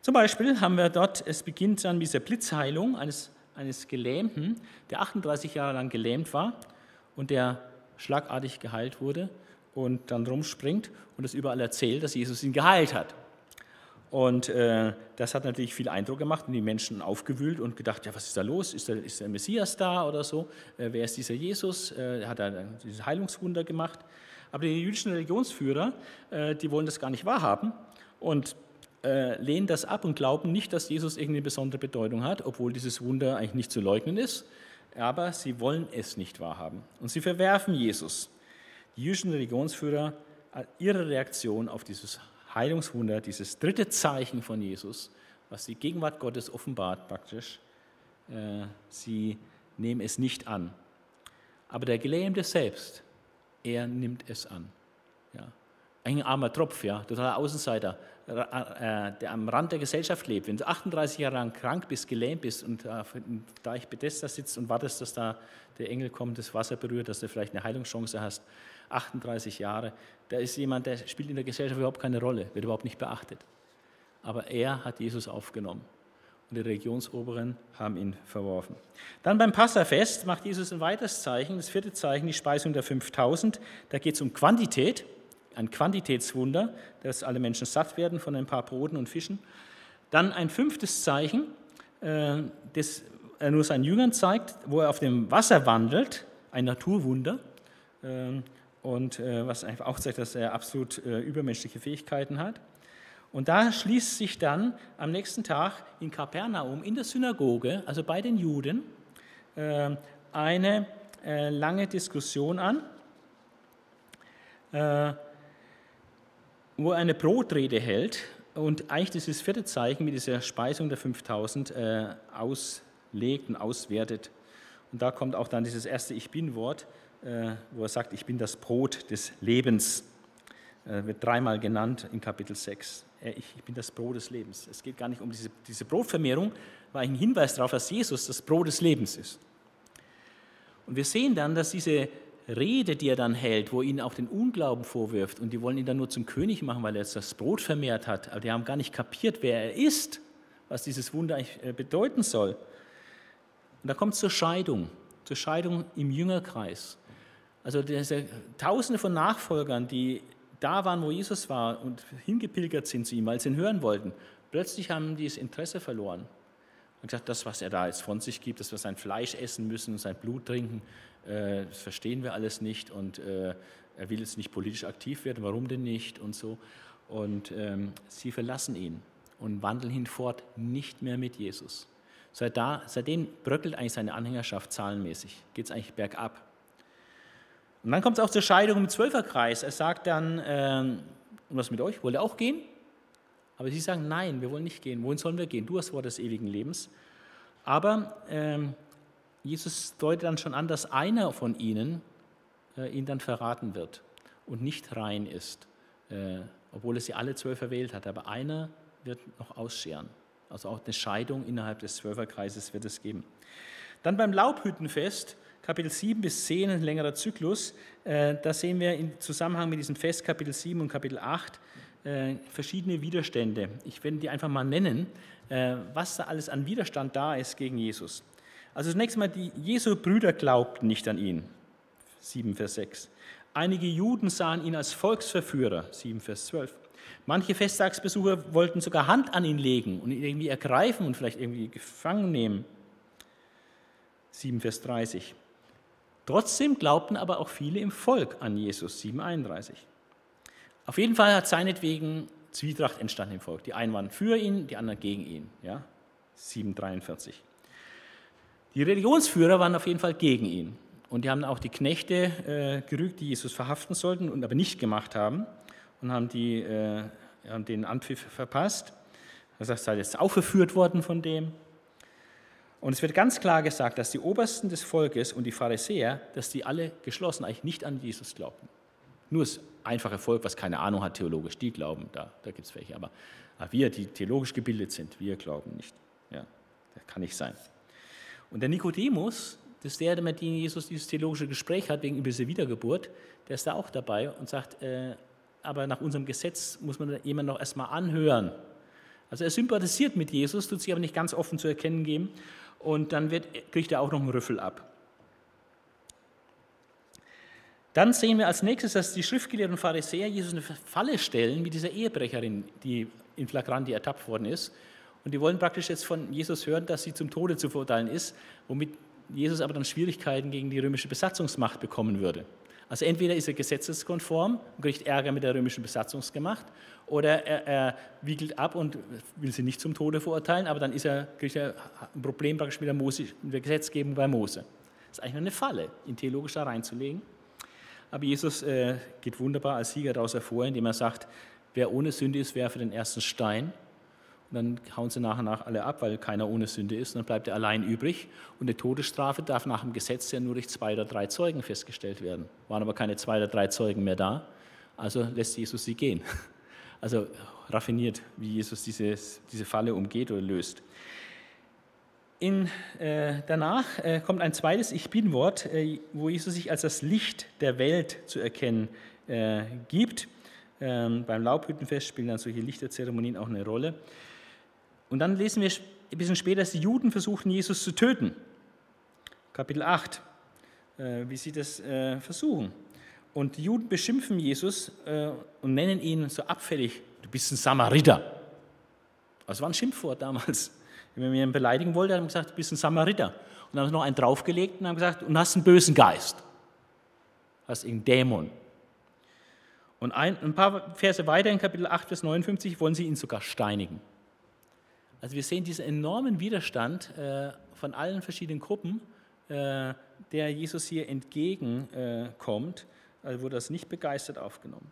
Zum Beispiel haben wir dort, es beginnt dann mit dieser Blitzheilung eines, eines Gelähmten, der 38 Jahre lang gelähmt war und der schlagartig geheilt wurde und dann rumspringt und es überall erzählt, dass Jesus ihn geheilt hat. Und äh, das hat natürlich viel Eindruck gemacht und die Menschen aufgewühlt und gedacht, ja, was ist da los? Ist der, ist der Messias da oder so? Äh, wer ist dieser Jesus? Äh, hat er dieses Heilungswunder gemacht? Aber die jüdischen Religionsführer, äh, die wollen das gar nicht wahrhaben und äh, lehnen das ab und glauben nicht, dass Jesus irgendeine besondere Bedeutung hat, obwohl dieses Wunder eigentlich nicht zu leugnen ist. Aber sie wollen es nicht wahrhaben und sie verwerfen Jesus. Die jüdischen Religionsführer, äh, ihre Reaktion auf dieses Heilungswunder, dieses dritte Zeichen von Jesus, was die Gegenwart Gottes offenbart praktisch, äh, sie nehmen es nicht an. Aber der Gelähmte selbst, er nimmt es an. Ja. Ein armer Tropf, ja, totaler Außenseiter, äh, der am Rand der Gesellschaft lebt. Wenn du 38 Jahre lang krank bist, gelähmt bist und da ich Bethesda sitzt und wartest, dass da der Engel kommt, das Wasser berührt, dass du vielleicht eine Heilungschance hast, 38 Jahre, da ist jemand, der spielt in der Gesellschaft überhaupt keine Rolle, wird überhaupt nicht beachtet. Aber er hat Jesus aufgenommen und die Religionsoberen haben ihn verworfen. Dann beim Passafest macht Jesus ein weiteres Zeichen, das vierte Zeichen, die Speisung der 5000. Da geht es um Quantität, ein Quantitätswunder, dass alle Menschen satt werden von ein paar Broten und Fischen. Dann ein fünftes Zeichen, äh, das er nur seinen Jüngern zeigt, wo er auf dem Wasser wandelt, ein Naturwunder. Und äh, was einfach auch zeigt, dass er absolut äh, übermenschliche Fähigkeiten hat. Und da schließt sich dann am nächsten Tag in Kapernaum in der Synagoge, also bei den Juden, äh, eine lange Diskussion an, wo er eine Brotrede hält und eigentlich dieses vierte Zeichen mit dieser Speisung der 5000 auslegt und auswertet. Und da kommt auch dann dieses erste Ich Bin-Wort, äh, wo er sagt, ich bin das Brot des Lebens. Er wird dreimal genannt in Kapitel 6. Ich bin das Brot des Lebens. Es geht gar nicht um diese, diese Brotvermehrung, war ein Hinweis darauf, dass Jesus das Brot des Lebens ist. Und wir sehen dann, dass diese Rede, die er dann hält, wo ihn auch den Unglauben vorwirft, und die wollen ihn dann nur zum König machen, weil er jetzt das Brot vermehrt hat, aber die haben gar nicht kapiert, wer er ist, was dieses Wunder eigentlich äh, bedeuten soll. Und da kommt es zur Scheidung, zur Scheidung im Jüngerkreis. Also diese Tausende von Nachfolgern, die da waren, wo Jesus war und hingepilgert sind zu ihm, weil sie ihn hören wollten, plötzlich haben die das Interesse verloren. Und gesagt, das, was er da jetzt von sich gibt, dass wir sein Fleisch essen müssen, sein Blut trinken, äh, das verstehen wir alles nicht und äh, er will jetzt nicht politisch aktiv werden, warum denn nicht und so. Und ähm, sie verlassen ihn und wandeln hinfort nicht mehr mit Jesus. Seit da, seitdem bröckelt eigentlich seine Anhängerschaft zahlenmäßig, geht es eigentlich bergab. Und dann kommt es auch zur Scheidung im Zwölferkreis. Er sagt dann, ähm, was mit euch? Wollt ihr auch gehen? Aber sie sagen, nein, wir wollen nicht gehen. Wohin sollen wir gehen? Du hast Wort des ewigen Lebens. Aber ähm, Jesus deutet dann schon an, dass einer von ihnen äh, ihn dann verraten wird und nicht rein ist, äh, obwohl er sie alle zwölf erwählt hat. Aber einer wird noch ausscheren. Also auch eine Scheidung innerhalb des Zwölferkreises wird es geben. Dann beim Laubhüttenfest Kapitel 7 bis 10, ein längerer Zyklus. Äh, da sehen wir im Zusammenhang mit diesem Fest Kapitel 7 und Kapitel 8, äh, verschiedene Widerstände. Ich werde die einfach mal nennen, äh, was da alles an Widerstand da ist gegen Jesus. Also zunächst mal, die Jesu Brüder glaubten nicht an ihn. 7 Vers 6. Einige Juden sahen ihn als Volksverführer. 7 Vers 12. Manche Festtagsbesucher wollten sogar Hand an ihn legen und ihn irgendwie ergreifen und vielleicht irgendwie gefangen nehmen. 7 Vers 30. Trotzdem glaubten aber auch viele im Volk an Jesus. 7,31. Auf jeden Fall hat seinetwegen Zwietracht entstanden im Volk. Die einen waren für ihn, die anderen gegen ihn. Ja? 7,43. Die Religionsführer waren auf jeden Fall gegen ihn. Und die haben auch die Knechte äh, gerügt, die Jesus verhaften sollten und aber nicht gemacht haben und haben, die, äh, haben den Anpfiff verpasst. Er sagt, sei jetzt auch verführt worden von dem. Und es wird ganz klar gesagt, dass die Obersten des Volkes und die Pharisäer, dass die alle geschlossen eigentlich nicht an Jesus glaubten. Nur das einfache Volk, was keine Ahnung hat theologisch, die glauben, da, da gibt es welche. Aber, wir, die theologisch gebildet sind, wir glauben nicht. Ja, das kann nicht sein. Und der Nikodemus, das ist der, mit dem Jesus dieses theologische Gespräch hat wegen dieser Wiedergeburt, der ist da auch dabei und sagt, äh, aber nach unserem Gesetz muss man jemanden noch erstmal anhören. Also er sympathisiert mit Jesus, tut sich aber nicht ganz offen zu erkennen geben und dann wird, kriegt er auch noch einen Rüffel ab. Dann sehen wir als nächstes, dass die Schriftgelehrten Pharisäer Jesus eine Falle stellen, wie dieser Ehebrecherin, die in Flagranti ertappt worden ist. Und die wollen praktisch jetzt von Jesus hören, dass sie zum Tode zu verurteilen ist, womit Jesus aber dann Schwierigkeiten gegen die römische Besatzungsmacht bekommen würde. Also entweder ist er gesetzeskonform und kriegt Ärger mit der römischen Besatzungsmacht, oder er, er, wiegelt ab und will sie nicht zum Tode verurteilen, aber dann ist er, kriegt er ein Problem praktisch mit der, Mose, mit der Gesetzgebung bei Mose. Das ist eigentlich eine Falle, ihn theologisch da reinzulegen. Aber Jesus äh, geht wunderbar als Sieger daraus hervor, indem er sagt, wer ohne Sünde ist, werfe den ersten Stein. Dann hauen sie nach und nach alle ab, weil keiner ohne Sünde ist. Und dann bleibt er allein übrig. Und die Todesstrafe darf nach dem Gesetz ja nur durch zwei oder drei Zeugen festgestellt werden. Waren aber keine zwei oder drei Zeugen mehr da. Also lässt Jesus sie gehen. Also raffiniert, wie Jesus dieses, diese Falle umgeht oder löst. In, äh, danach äh, kommt ein zweites Ich Bin-Wort, äh, wo Jesus sich als das Licht der Welt zu erkennen äh, gibt. Ähm, beim Laubhüttenfest spielen dann solche Lichterzeremonien auch eine Rolle. Und dann lesen wir ein bisschen später, dass die Juden versuchten, Jesus zu töten. Kapitel 8, äh, wie sie das äh, versuchen. Und die Juden beschimpfen Jesus äh, und nennen ihn so abfällig, du bist ein Samariter. Das war ein Schimpfwort damals. Wenn man ihn beleidigen wollte, haben gesagt, du bist ein Samariter. Und dann haben sie noch einen draufgelegt und haben gesagt, und hast einen bösen Geist. Hast einen Dämon. Und ein, ein paar Verse weiter in Kapitel 8, Vers 59 wollen sie ihn sogar steinigen. Also wir sehen diesen enormen Widerstand äh, von allen verschiedenen Gruppen, äh, der Jesus hier entgegenkommt. Äh, also wurde das nicht begeistert aufgenommen.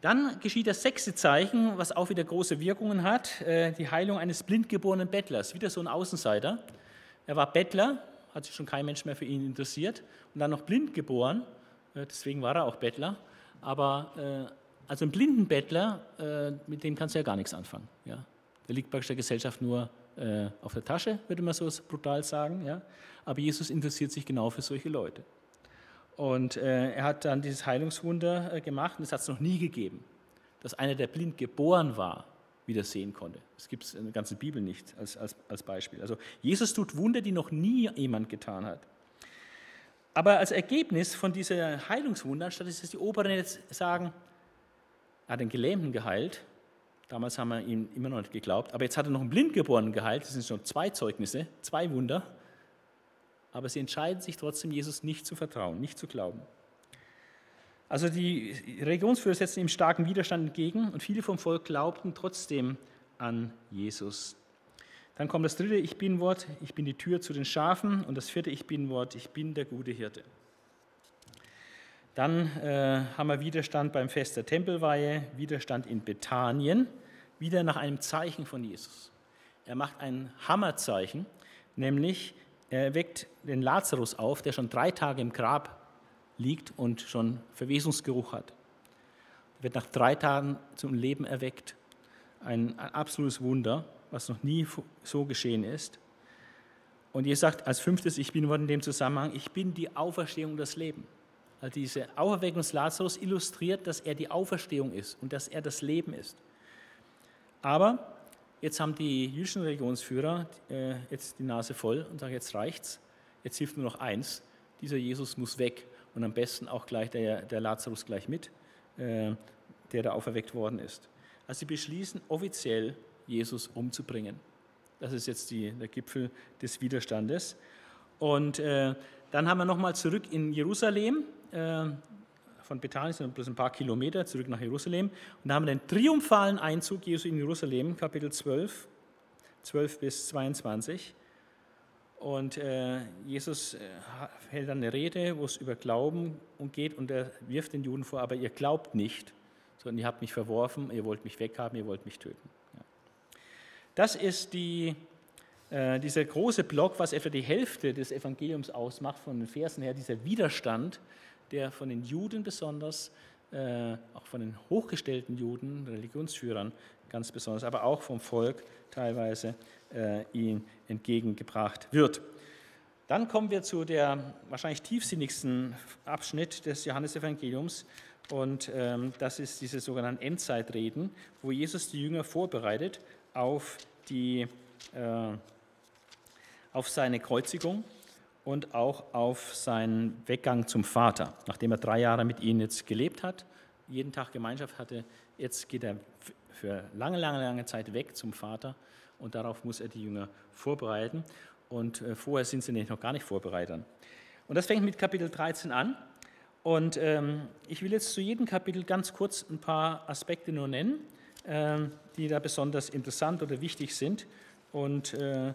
Dann geschieht das sechste Zeichen, was auch wieder große Wirkungen hat, die Heilung eines blindgeborenen Bettlers. Wieder so ein Außenseiter. Er war Bettler, hat sich schon kein Mensch mehr für ihn interessiert und dann noch blind geboren, deswegen war er auch Bettler. Aber also ein blinden Bettler, mit dem kannst du ja gar nichts anfangen. Ja? Der liegt praktisch der Gesellschaft nur äh, auf der Tasche, würde man so brutal sagen. Ja? Aber Jesus interessiert sich genau für solche Leute. Und äh, er hat dann dieses Heilungswunder äh, gemacht und es hat es noch nie gegeben, dass einer, der blind geboren war, wieder sehen konnte. Das gibt es in der ganzen Bibel nicht als, als, als Beispiel. Also Jesus tut Wunder, die noch nie jemand getan hat. Aber als Ergebnis von dieser Heilungswunder, anstatt dass die Oberen jetzt sagen, er hat den Gelähmten geheilt, Damals haben wir ihm immer noch nicht geglaubt. Aber jetzt hat er noch einen Blindgeborenen geheilt. Das sind schon zwei Zeugnisse, zwei Wunder. Aber sie entscheiden sich trotzdem, Jesus nicht zu vertrauen, nicht zu glauben. Also die Religionsführer setzen ihm starken Widerstand entgegen und viele vom Volk glaubten trotzdem an Jesus. Dann kommt das dritte Ich bin-Wort, ich bin die Tür zu den Schafen. Und das vierte Ich bin-Wort, ich bin der gute Hirte. Dann äh, haben wir Widerstand beim Fest der Tempelweihe, Widerstand in Bethanien wieder nach einem Zeichen von Jesus. Er macht ein Hammerzeichen, nämlich er weckt den Lazarus auf, der schon drei Tage im Grab liegt und schon Verwesungsgeruch hat. Er wird nach drei Tagen zum Leben erweckt. Ein, ein absolutes Wunder, was noch nie so geschehen ist. Und ihr sagt als fünftes, ich bin in dem Zusammenhang, ich bin die Auferstehung und das Leben. Also diese Auferweckung des Lazarus illustriert, dass er die Auferstehung ist und dass er das Leben ist. Aber jetzt haben die jüdischen Religionsführer äh, jetzt die Nase voll und sagen, jetzt reicht's, jetzt hilft nur noch eins, dieser Jesus muss weg und am besten auch gleich der, der Lazarus gleich mit, äh, der da auferweckt worden ist. Also sie beschließen offiziell, Jesus umzubringen. Das ist jetzt die, der Gipfel des Widerstandes. Und äh, dann haben wir nochmal zurück in Jerusalem, äh, von Bethanien sind bloß ein paar Kilometer zurück nach Jerusalem. Und da haben wir den triumphalen Einzug Jesu in Jerusalem, Kapitel 12, 12 bis 22. Und äh, Jesus äh, hält dann eine Rede, wo es über Glauben geht und er wirft den Juden vor, aber ihr glaubt nicht, sondern ihr habt mich verworfen, ihr wollt mich weghaben, ihr wollt mich töten. Ja. Das ist die, äh, dieser große Block, was etwa die Hälfte des Evangeliums ausmacht, von den Versen her, dieser Widerstand, der von den Juden besonders, äh, auch von den hochgestellten Juden, Religionsführern ganz besonders, aber auch vom Volk teilweise äh, ihm entgegengebracht wird. Dann kommen wir zu der wahrscheinlich tiefsinnigsten Abschnitt des Johannesevangeliums und ähm, das ist diese sogenannten Endzeitreden, wo Jesus die Jünger vorbereitet auf, die, äh, auf seine Kreuzigung und auch auf seinen Weggang zum Vater. Nachdem er drei Jahre mit ihnen jetzt gelebt hat, jeden Tag Gemeinschaft hatte, jetzt geht er für lange, lange, lange Zeit weg zum Vater und darauf muss er die Jünger vorbereiten. Und äh, vorher sind sie noch gar nicht vorbereitet. Und das fängt mit Kapitel 13 an. Und ähm, ich will jetzt zu jedem Kapitel ganz kurz ein paar Aspekte nur nennen, äh, die da besonders interessant oder wichtig sind. Und, äh,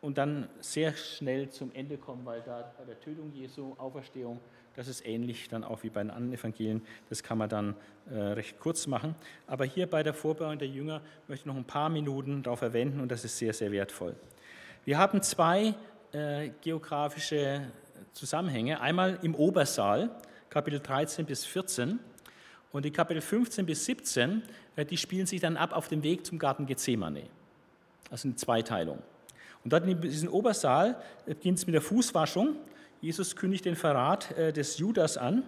und dann sehr schnell zum Ende kommen, weil da bei der Tötung Jesu, Auferstehung, das ist ähnlich dann auch wie bei den anderen Evangelien. Das kann man dann äh, recht kurz machen. Aber hier bei der Vorbereitung der Jünger möchte ich noch ein paar Minuten darauf verwenden und das ist sehr, sehr wertvoll. Wir haben zwei äh, geografische Zusammenhänge. Einmal im Obersaal, Kapitel 13 bis 14. Und die Kapitel 15 bis 17, äh, die spielen sich dann ab auf dem Weg zum Garten Gethsemane. Also eine Zweiteilung. Und dort in diesem Obersaal beginnt es mit der Fußwaschung Jesus kündigt den Verrat äh, des Judas an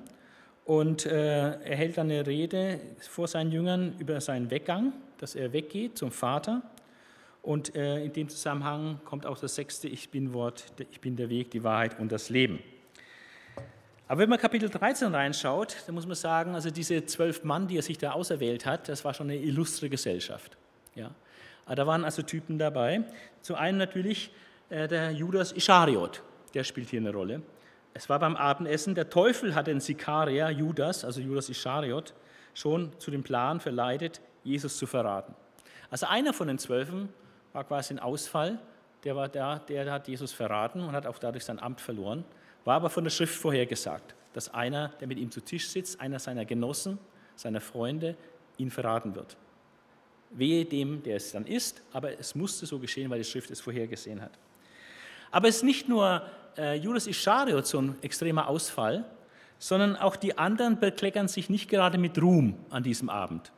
und äh, er hält dann eine Rede vor seinen Jüngern über seinen Weggang, dass er weggeht zum Vater. Und äh, in dem Zusammenhang kommt auch das sechste Ich bin Wort, ich bin der Weg, die Wahrheit und das Leben. Aber wenn man Kapitel 13 reinschaut, dann muss man sagen, also diese zwölf Mann, die er sich da auserwählt hat, das war schon eine illustre Gesellschaft. Ja. Da waren also Typen dabei. Zu einem natürlich der Judas Ischariot, der spielt hier eine Rolle. Es war beim Abendessen, der Teufel hat den Sikarier Judas, also Judas Ischariot, schon zu dem Plan verleitet, Jesus zu verraten. Also einer von den Zwölfen war quasi ein Ausfall, der war da, der hat Jesus verraten und hat auch dadurch sein Amt verloren, war aber von der Schrift vorhergesagt, dass einer, der mit ihm zu Tisch sitzt, einer seiner Genossen, seiner Freunde, ihn verraten wird. Wehe dem, der es dann ist, aber es musste so geschehen, weil die Schrift es vorhergesehen hat. Aber es ist nicht nur äh, Judas Ischariot so ein extremer Ausfall, sondern auch die anderen bekleckern sich nicht gerade mit Ruhm an diesem Abend.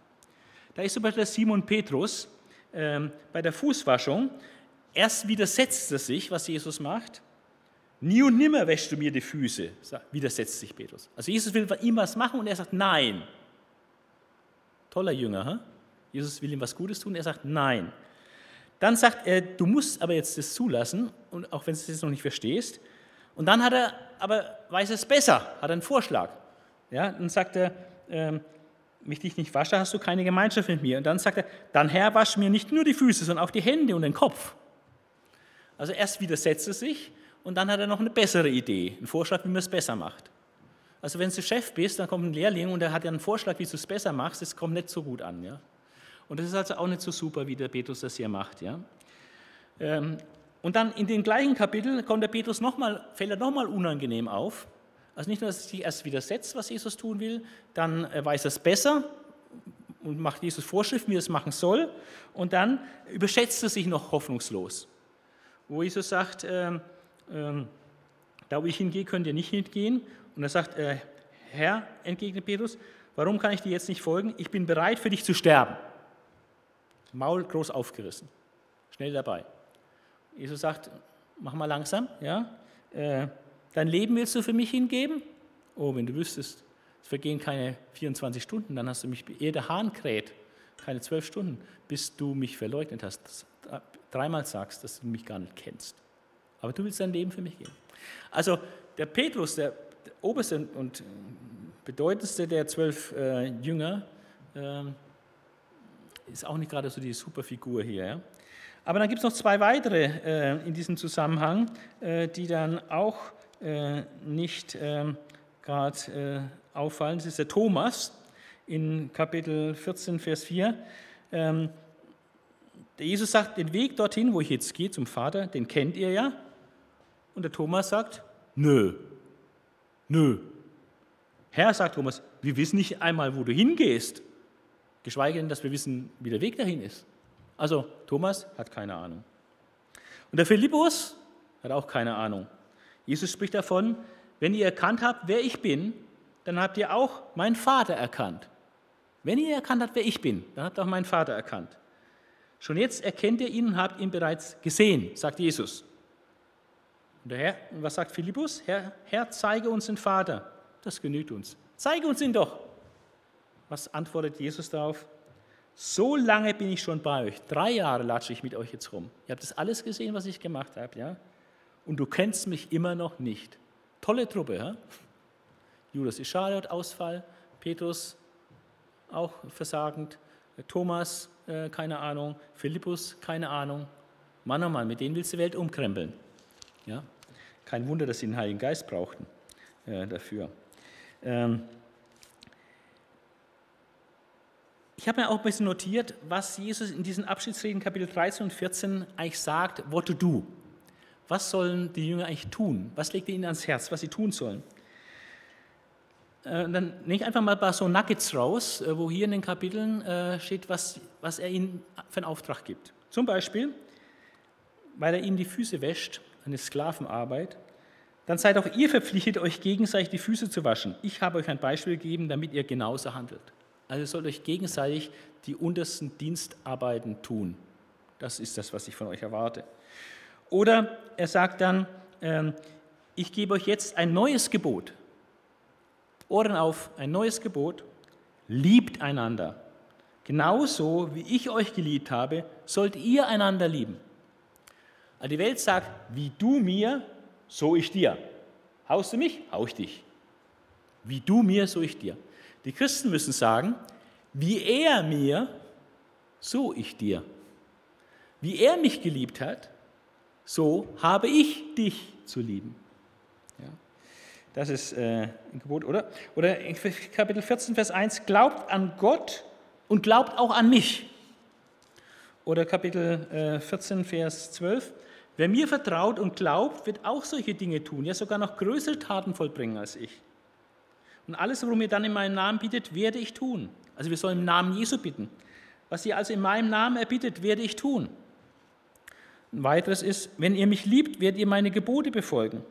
Da ist zum Beispiel Simon Petrus ähm, bei der Fußwaschung. Erst widersetzt er sich, was Jesus macht. Nie und nimmer wäschst du mir die Füße, widersetzt sich Petrus. Also Jesus will ihm was machen und er sagt Nein. Toller Jünger, hm? Jesus will ihm was Gutes tun, er sagt Nein. Dann sagt er, du musst aber jetzt das zulassen, und auch wenn du es jetzt noch nicht verstehst. Und dann hat er, aber weiß es besser, hat einen Vorschlag. Ja, dann sagt er, ähm, wenn ich dich nicht wasche, hast du keine Gemeinschaft mit mir. Und dann sagt er, dann Herr, wasch mir nicht nur die Füße, sondern auch die Hände und den Kopf. Also erst widersetzt er sich und dann hat er noch eine bessere Idee, einen Vorschlag, wie man es besser macht. Also wenn du Chef bist, dann kommt ein Lehrling und er hat ja einen Vorschlag, wie du es besser machst, das kommt nicht so gut an. Ja? Und das ist also auch nicht so super, wie der Petrus das hier macht. Ja? Ähm, und dann in dem gleichen Kapitel kommt der Petrus noch mal, fällt er nochmal unangenehm auf. Also nicht nur, dass er sich erst widersetzt, was Jesus tun will, dann weiß er es besser und macht Jesus Vorschriften, wie er es machen soll. Und dann überschätzt er sich noch hoffnungslos. Wo Jesus sagt, äh, äh, da wo ich hingehe, könnt ihr nicht hingehen. Und er sagt, äh, Herr, entgegnet Petrus, warum kann ich dir jetzt nicht folgen? Ich bin bereit, für dich zu sterben. Maul groß aufgerissen, schnell dabei. Jesus sagt, mach mal langsam, ja? Äh, dein Leben willst du für mich hingeben? Oh, wenn du wüsstest, es vergehen keine 24 Stunden, dann hast du mich, ehe der Hahn kräht, keine zwölf Stunden, bis du mich verleugnet hast, dreimal sagst, dass du mich gar nicht kennst. Aber du willst dein Leben für mich geben. Also der Petrus, der, der oberste und bedeutendste der zwölf äh, Jünger, äh, ist auch nicht gerade so die Superfigur hier. Ja? Aber dann gibt es noch zwei weitere äh, in diesem Zusammenhang, äh, die dann auch äh, nicht ähm, gerade äh, auffallen. Das ist der Thomas in Kapitel 14, Vers 4. Ähm, der Jesus sagt, den Weg dorthin, wo ich jetzt gehe zum Vater, den kennt ihr ja. Und der Thomas sagt, nö, nö. Herr, sagt Thomas, wir wissen nicht einmal, wo du hingehst, geschweige denn, dass wir wissen, wie der Weg dahin ist. Also Thomas hat keine Ahnung. Und der Philippus hat auch keine Ahnung. Jesus spricht davon, wenn ihr erkannt habt, wer ich bin, dann habt ihr auch meinen Vater erkannt. Wenn ihr erkannt habt, wer ich bin, dann habt ihr auch meinen Vater erkannt. Schon jetzt erkennt ihr ihn und habt ihn bereits gesehen, sagt Jesus. Und der Herr, was sagt Philippus? Herr, Herr, zeige uns den Vater. Das genügt uns. Zeige uns ihn doch. Was antwortet Jesus darauf? So lange bin ich schon bei euch. Drei Jahre latsche ich mit euch jetzt rum. Ihr habt das alles gesehen, was ich gemacht habe, ja? Und du kennst mich immer noch nicht. Tolle Truppe, ja? Judas Ischariot, Ausfall. Petrus, auch versagend. Thomas, äh, keine Ahnung. Philippus, keine Ahnung. Mann, oh Mann, mit denen willst du die Welt umkrempeln. Ja? Kein Wunder, dass sie den Heiligen Geist brauchten äh, dafür. Ähm, Ich habe mir auch ein bisschen notiert, was Jesus in diesen Abschiedsreden Kapitel 13 und 14 eigentlich sagt, what to do. Was sollen die Jünger eigentlich tun? Was legt er ihnen ans Herz, was sie tun sollen? Äh, dann nehme ich einfach mal ein paar so Nuggets raus, äh, wo hier in den Kapiteln äh, steht, was, was er ihnen für einen Auftrag gibt. Zum Beispiel, weil er ihnen die Füße wäscht, eine Sklavenarbeit, dann seid auch ihr verpflichtet, euch gegenseitig die Füße zu waschen. Ich habe euch ein Beispiel gegeben, damit ihr genauso handelt. Also ihr sollt euch gegenseitig die untersten Dienstarbeiten tun. Das ist das, was ich von euch erwarte. Oder er sagt dann, ähm, ich gebe euch jetzt ein neues Gebot. Ohren auf, ein neues Gebot. Liebt einander. Genauso wie ich euch geliebt habe, sollt ihr einander lieben. Also die Welt sagt, wie du mir, so ich dir. Haust du mich, hau ich dich. Wie du mir, so ich dir. Die Christen müssen sagen, wie er mir, so ich dir. Wie er mich geliebt hat, so habe ich dich zu lieben. Ja, das ist äh, ein Gebot, oder? Oder in Kapitel 14, Vers 1, glaubt an Gott und glaubt auch an mich. Oder Kapitel äh, 14, Vers 12, wer mir vertraut und glaubt, wird auch solche Dinge tun, ja sogar noch größere Taten vollbringen als ich. Und alles, worum ihr dann in meinem Namen bittet, werde ich tun. Also wir sollen im Namen Jesu bitten. Was ihr also in meinem Namen erbittet, werde ich tun. Ein weiteres ist, wenn ihr mich liebt, werdet ihr meine Gebote befolgen.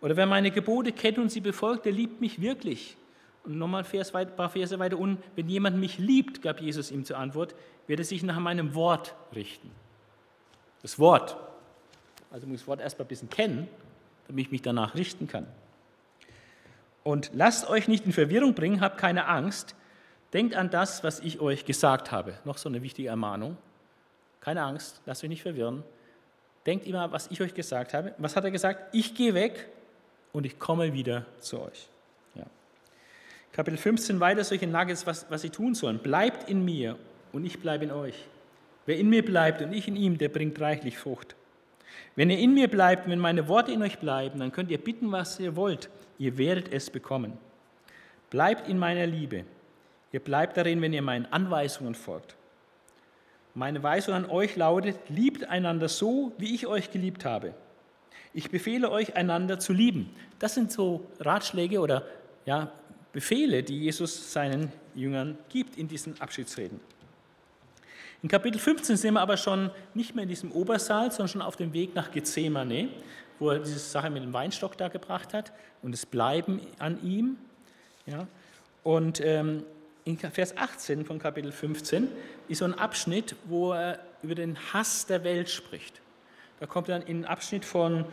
Oder wer meine Gebote kennt und sie befolgt, der liebt mich wirklich. Und nochmal ein paar Verse weiter unten, wenn jemand mich liebt, gab Jesus ihm zur Antwort, wird er sich nach meinem Wort richten. Das Wort. Also muss ich das Wort erst mal ein bisschen kennen, damit ich mich danach richten kann. Und lasst euch nicht in Verwirrung bringen, habt keine Angst. Denkt an das, was ich euch gesagt habe. Noch so eine wichtige Ermahnung. Keine Angst, lasst euch nicht verwirren. Denkt immer, was ich euch gesagt habe. Was hat er gesagt? Ich gehe weg und ich komme wieder zu euch. Ja. Kapitel 15 weiter solche Nuggets, was, was sie tun sollen. Bleibt in mir und ich bleibe in euch. Wer in mir bleibt und ich in ihm, der bringt reichlich Frucht. Wenn ihr in mir bleibt, wenn meine Worte in euch bleiben, dann könnt ihr bitten, was ihr wollt. Ihr werdet es bekommen. Bleibt in meiner Liebe. Ihr bleibt darin, wenn ihr meinen Anweisungen folgt. Meine Weisung an euch lautet, liebt einander so, wie ich euch geliebt habe. Ich befehle euch, einander zu lieben. Das sind so Ratschläge oder ja, Befehle, die Jesus seinen Jüngern gibt in diesen Abschiedsreden. In Kapitel 15 sind wir aber schon nicht mehr in diesem Obersaal, sondern schon auf dem Weg nach Gethsemane, wo er diese Sache mit dem Weinstock da gebracht hat und es Bleiben an ihm. Ja. Und ähm, in Vers 18 von Kapitel 15 ist so ein Abschnitt, wo er über den Hass der Welt spricht. Da kommt dann in einen Abschnitt von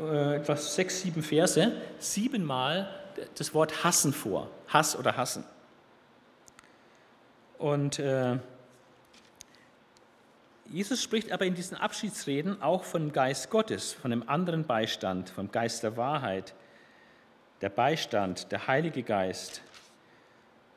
äh, etwas sechs, sieben Verse, siebenmal das Wort hassen vor. Hass oder hassen. Und äh, Jesus spricht aber in diesen Abschiedsreden auch vom Geist Gottes, von einem anderen Beistand, vom Geist der Wahrheit, der Beistand, der Heilige Geist,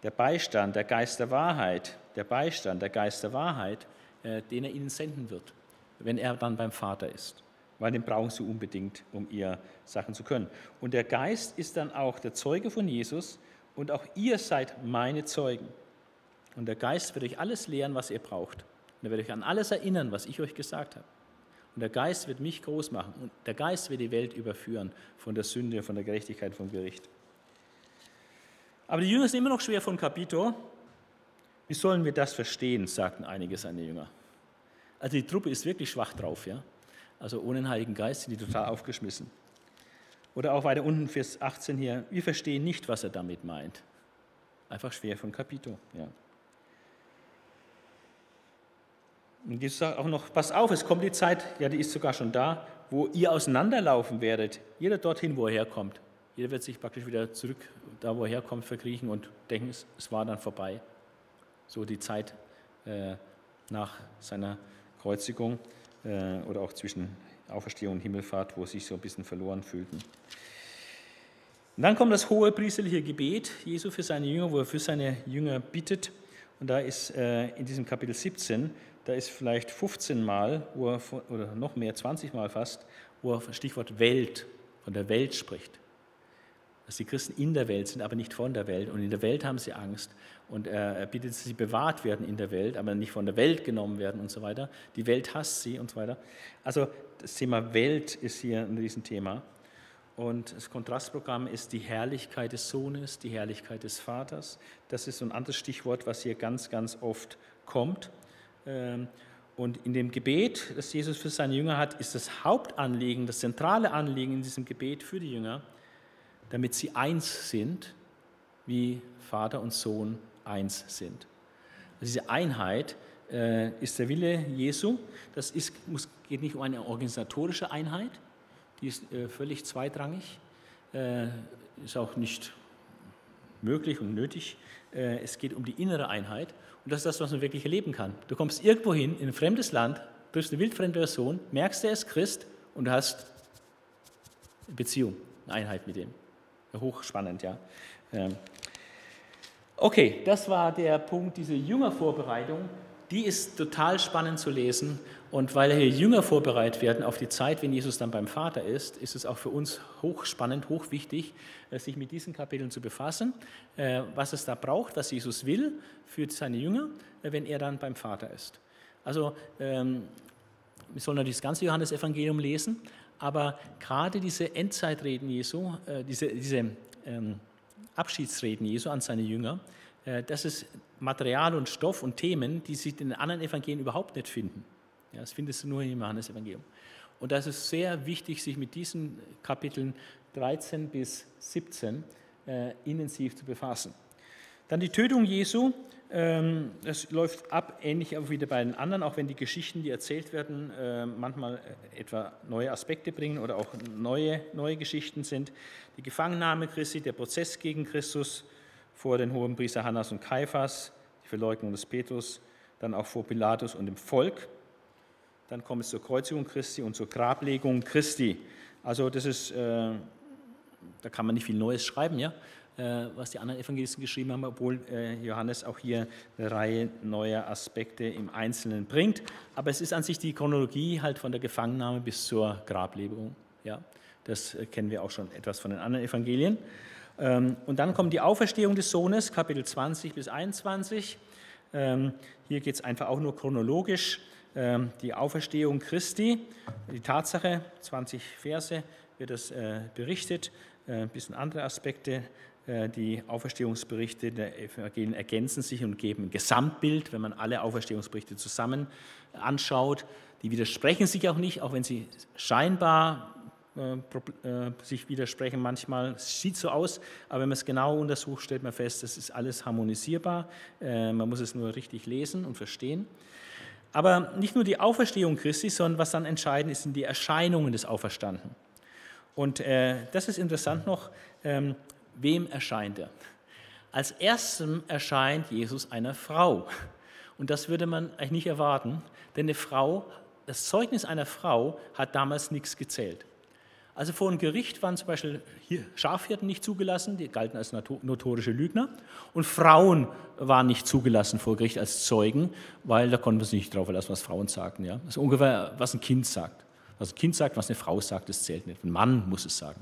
der Beistand, der Geist der Wahrheit, der Beistand, der Geist der Wahrheit, äh, den er ihnen senden wird, wenn er dann beim Vater ist. Weil den brauchen sie unbedingt, um ihr Sachen zu können. Und der Geist ist dann auch der Zeuge von Jesus und auch ihr seid meine Zeugen. Und der Geist wird euch alles lehren, was ihr braucht. Er wird euch an alles erinnern, was ich euch gesagt habe. Und der Geist wird mich groß machen. Und der Geist wird die Welt überführen von der Sünde, von der Gerechtigkeit, vom Gericht. Aber die Jünger sind immer noch schwer von Kapito. Wie sollen wir das verstehen, sagten einige seiner Jünger. Also die Truppe ist wirklich schwach drauf, ja. Also ohne den Heiligen Geist sind die total aufgeschmissen. Oder auch weiter unten, Vers 18 hier, wir verstehen nicht, was er damit meint. Einfach schwer von Kapito, ja. Und Jesus sagt auch noch, pass auf, es kommt die Zeit, ja, die ist sogar schon da, wo ihr auseinanderlaufen werdet. Jeder dorthin, wo er herkommt. Jeder wird sich praktisch wieder zurück, da wo er herkommt, verkriechen und denken, es, es war dann vorbei. So die Zeit äh, nach seiner Kreuzigung äh, oder auch zwischen Auferstehung und Himmelfahrt, wo sie sich so ein bisschen verloren fühlten. Und dann kommt das hohe priesterliche Gebet Jesu für seine Jünger, wo er für seine Jünger bittet. Und da ist äh, in diesem Kapitel 17 da ist vielleicht 15 Mal er, oder noch mehr, 20 Mal fast, wo er Stichwort Welt, von der Welt spricht. Dass die Christen in der Welt sind, aber nicht von der Welt. Und in der Welt haben sie Angst. Und er bittet, dass sie bewahrt werden in der Welt, aber nicht von der Welt genommen werden und so weiter. Die Welt hasst sie und so weiter. Also das Thema Welt ist hier ein Riesenthema. Und das Kontrastprogramm ist die Herrlichkeit des Sohnes, die Herrlichkeit des Vaters. Das ist so ein anderes Stichwort, was hier ganz, ganz oft kommt. Ähm, und in dem Gebet, das Jesus für seine Jünger hat, ist das Hauptanliegen, das zentrale Anliegen in diesem Gebet für die Jünger, damit sie eins sind, wie Vater und Sohn eins sind. Also diese Einheit äh, ist der Wille Jesu. Das ist, muss, geht nicht um eine organisatorische Einheit, die ist äh, völlig zweitrangig, äh, ist auch nicht möglich und nötig. Äh, es geht um die innere Einheit und das ist das, was man wirklich erleben kann. Du kommst irgendwo hin, in ein fremdes Land, triffst eine wildfremde Person, merkst, er ist Christ und du hast eine Beziehung, eine Einheit mit ihm. Hochspannend, ja. Ähm, okay, das war der Punkt, diese Jüngervorbereitung. Die ist total spannend zu lesen und weil hier Jünger vorbereitet werden auf die Zeit, wenn Jesus dann beim Vater ist, ist es auch für uns hochspannend, hochwichtig, äh, sich mit diesen Kapiteln zu befassen, äh, was es da braucht, was Jesus will für seine Jünger, äh, wenn er dann beim Vater ist. Also ähm, wir sollen natürlich das ganze Johannesevangelium lesen, aber gerade diese Endzeitreden Jesu, diese, diese ähm, Abschiedsreden Jesu an seine Jünger, das ist Material und Stoff und Themen, die sich in den anderen Evangelien überhaupt nicht finden. Ja, das findest du nur im Johannesevangelium. Und das ist sehr wichtig, sich mit diesen Kapiteln 13 bis 17 äh, intensiv zu befassen. Dann die Tötung Jesu. Ähm, das läuft ab, ähnlich wie bei den anderen, auch wenn die Geschichten, die erzählt werden, äh, manchmal äh, etwa neue Aspekte bringen oder auch neue, neue Geschichten sind. Die Gefangennahme Christi, der Prozess gegen Christus vor den hohen Priester Hannas und Kaiphas, die Verleugnung des Petrus, dann auch vor Pilatus und dem Volk. Dann kommt es zur Kreuzigung Christi und zur Grablegung Christi. Also das ist, äh, da kann man nicht viel Neues schreiben, ja, äh, was die anderen Evangelisten geschrieben haben, obwohl äh, Johannes auch hier eine Reihe neuer Aspekte im Einzelnen bringt. Aber es ist an sich die Chronologie halt von der Gefangennahme bis zur Grablegung. Ja, das äh, kennen wir auch schon etwas von den anderen Evangelien. Ähm, und dann kommt die Auferstehung des Sohnes, Kapitel 20 bis 21. Ähm, hier geht es einfach auch nur chronologisch. Ähm, die Auferstehung Christi, die Tatsache, 20 Verse wird das äh, berichtet, äh, ein bisschen andere Aspekte. Äh, die Auferstehungsberichte der Evangelien ergänzen sich und geben ein Gesamtbild, wenn man alle Auferstehungsberichte zusammen anschaut. Die widersprechen sich auch nicht, auch wenn sie scheinbar sich widersprechen manchmal. Es sieht so aus, aber wenn man es genau untersucht, stellt man fest, das ist alles harmonisierbar. Man muss es nur richtig lesen und verstehen. Aber nicht nur die Auferstehung Christi, sondern was dann entscheidend ist, sind die Erscheinungen des Auferstanden. Und äh, das ist interessant noch, ähm, wem erscheint er? Als erstem erscheint Jesus einer Frau. Und das würde man eigentlich nicht erwarten, denn eine Frau, das Zeugnis einer Frau hat damals nichts gezählt. Also vor einem Gericht waren zum Beispiel Schafhirten nicht zugelassen, die galten als notorische Lügner. Und Frauen waren nicht zugelassen vor Gericht als Zeugen, weil da konnten wir sich nicht drauf verlassen, was Frauen sagten. Ja? Ist ungefähr, was ein Kind sagt. Was ein Kind sagt, was eine Frau sagt, das zählt nicht. Ein Mann muss es sagen.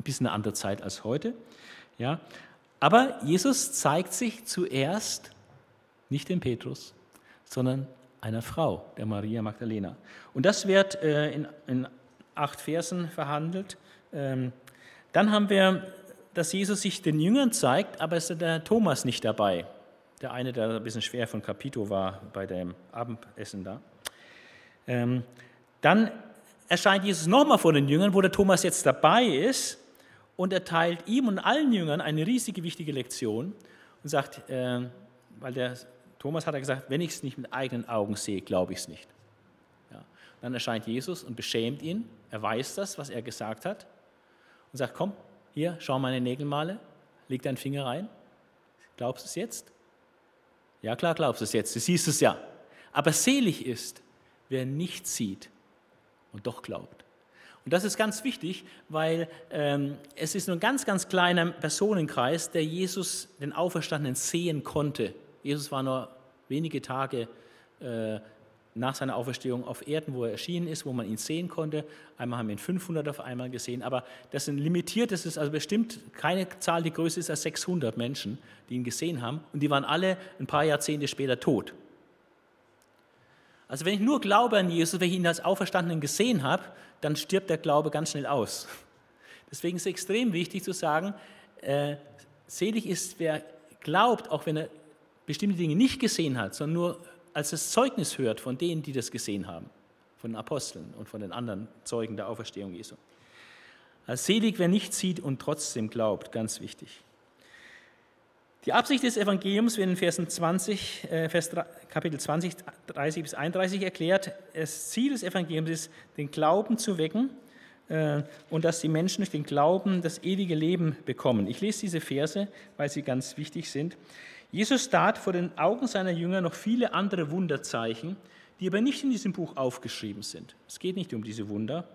Ein bisschen eine andere Zeit als heute. Ja? Aber Jesus zeigt sich zuerst nicht dem Petrus, sondern einer Frau, der Maria Magdalena. Und das wird äh, in, in acht Versen verhandelt. Ähm, dann haben wir, dass Jesus sich den Jüngern zeigt, aber ist der Thomas nicht dabei. Der eine, der ein bisschen schwer von Capito war bei dem Abendessen da. Ähm, dann erscheint Jesus nochmal vor den Jüngern, wo der Thomas jetzt dabei ist und erteilt ihm und allen Jüngern eine riesige, wichtige Lektion und sagt, äh, weil der Thomas hat er gesagt, wenn ich es nicht mit eigenen Augen sehe, glaube ich es nicht. Dann erscheint Jesus und beschämt ihn. Er weiß das, was er gesagt hat. Und sagt, komm, hier, schau meine Nägelmale, leg deinen Finger rein. Glaubst du es jetzt? Ja, klar, glaubst du es jetzt. Du siehst es ja. Aber selig ist, wer nicht sieht und doch glaubt. Und das ist ganz wichtig, weil ähm, es ist nur ein ganz, ganz kleiner Personenkreis, der Jesus, den Auferstandenen, sehen konnte. Jesus war nur wenige Tage äh, nach seiner Auferstehung auf Erden, wo er erschienen ist, wo man ihn sehen konnte. Einmal haben wir ihn 500 auf einmal gesehen, aber das sind limitiert, das ist also bestimmt keine Zahl, die größer ist als 600 Menschen, die ihn gesehen haben und die waren alle ein paar Jahrzehnte später tot. Also wenn ich nur glaube an Jesus, wenn ich ihn als Auferstandenen gesehen habe, dann stirbt der Glaube ganz schnell aus. Deswegen ist es extrem wichtig zu sagen, äh, selig ist, wer glaubt, auch wenn er bestimmte Dinge nicht gesehen hat, sondern nur als das Zeugnis hört von denen, die das gesehen haben, von den Aposteln und von den anderen Zeugen der Auferstehung Jesu. Als selig, wer nicht sieht und trotzdem glaubt, ganz wichtig. Die Absicht des Evangeliums wird in Versen 20, äh, Vers, Kapitel 20, 30 bis 31 erklärt. Das Ziel des Evangeliums ist, den Glauben zu wecken äh, und dass die Menschen durch den Glauben das ewige Leben bekommen. Ich lese diese Verse, weil sie ganz wichtig sind. Jesus tat vor den Augen seiner Jünger noch viele andere Wunderzeichen, die aber nicht in diesem Buch aufgeschrieben sind. Es geht nicht um diese Wunder,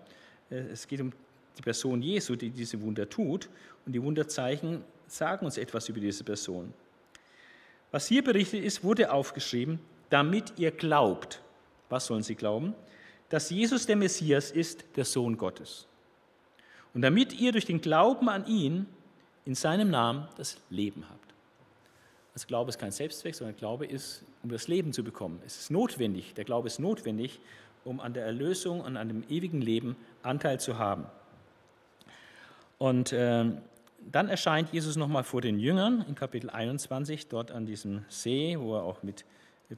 äh, es geht um die Person Jesu, die diese Wunder tut. Und die Wunderzeichen sagen uns etwas über diese Person. Was hier berichtet ist, wurde aufgeschrieben, damit ihr glaubt. Was sollen sie glauben? Dass Jesus der Messias ist, der Sohn Gottes. Und damit ihr durch den Glauben an ihn in seinem Namen das Leben habt. Also Glaube ist kein Selbstzweck, sondern Glaube ist, um das Leben zu bekommen. Es ist notwendig, der Glaube ist notwendig, um an der Erlösung und an dem ewigen Leben Anteil zu haben. Und äh, dann erscheint Jesus nochmal vor den Jüngern in Kapitel 21, dort an diesem See, wo er auch mit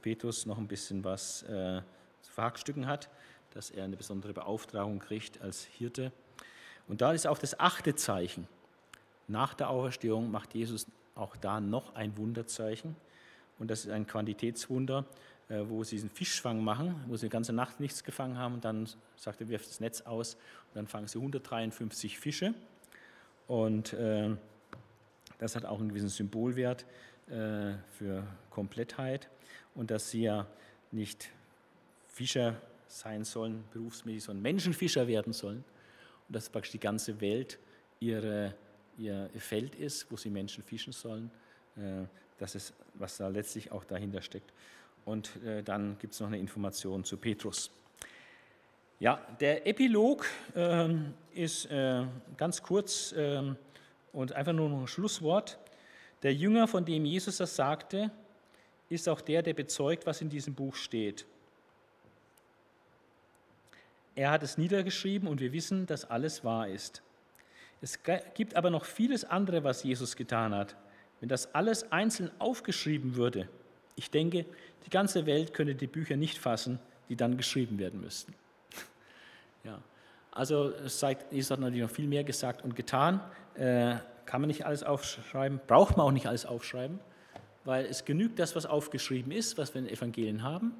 Petrus noch ein bisschen was äh, zu verhackstücken hat, dass er eine besondere Beauftragung kriegt als Hirte. Und da ist auch das achte Zeichen. Nach der Auferstehung macht Jesus auch da noch ein Wunderzeichen. Und das ist ein Quantitätswunder, äh, wo sie diesen Fischfang machen, wo sie die ganze Nacht nichts gefangen haben. Und dann sagt er, wirft das Netz aus und dann fangen sie 153 Fische. Und äh, das hat auch einen gewissen Symbolwert äh, für Komplettheit und dass sie ja nicht Fischer sein sollen, berufsmäßig, sondern Menschenfischer werden sollen. Und dass praktisch die ganze Welt ihre ihr Feld ist, wo sie Menschen fischen sollen. Äh, das ist, was da letztlich auch dahinter steckt. Und äh, dann gibt es noch eine Information zu Petrus. Ja, der Epilog ähm, ist äh, ganz kurz ähm, und einfach nur noch ein Schlusswort. Der Jünger, von dem Jesus das sagte, ist auch der, der bezeugt, was in diesem Buch steht. Er hat es niedergeschrieben und wir wissen, dass alles wahr ist. Es gibt aber noch vieles andere, was Jesus getan hat. Wenn das alles einzeln aufgeschrieben würde, ich denke, die ganze Welt könnte die Bücher nicht fassen, die dann geschrieben werden müssten. Ja, also es zeigt, Jesus hat natürlich noch viel mehr gesagt und getan. Äh, kann man nicht alles aufschreiben, braucht man auch nicht alles aufschreiben, weil es genügt das, was aufgeschrieben ist, was wir in den Evangelien haben.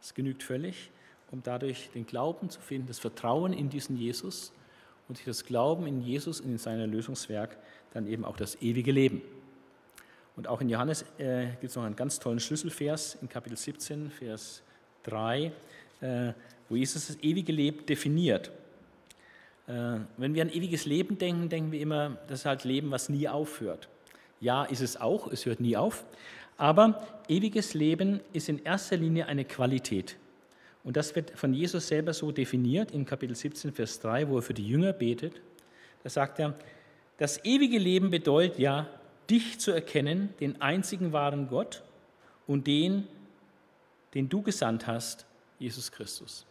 Es genügt völlig, um dadurch den Glauben zu finden, das Vertrauen in diesen Jesus und sich das Glauben in Jesus und in sein Lösungswerk dann eben auch das ewige Leben. Und auch in Johannes äh, gibt es noch einen ganz tollen Schlüsselvers in Kapitel 17, Vers 3, äh, wo Jesus das ewige Leben definiert. Äh, wenn wir an ewiges Leben denken, denken wir immer, das ist halt Leben, was nie aufhört. Ja, ist es auch, es hört nie auf. Aber ewiges Leben ist in erster Linie eine Qualität. Und das wird von Jesus selber so definiert in Kapitel 17, Vers 3, wo er für die Jünger betet. Da sagt er, das ewige Leben bedeutet ja, dich zu erkennen, den einzigen wahren Gott und den, den du gesandt hast, Jesus Christus.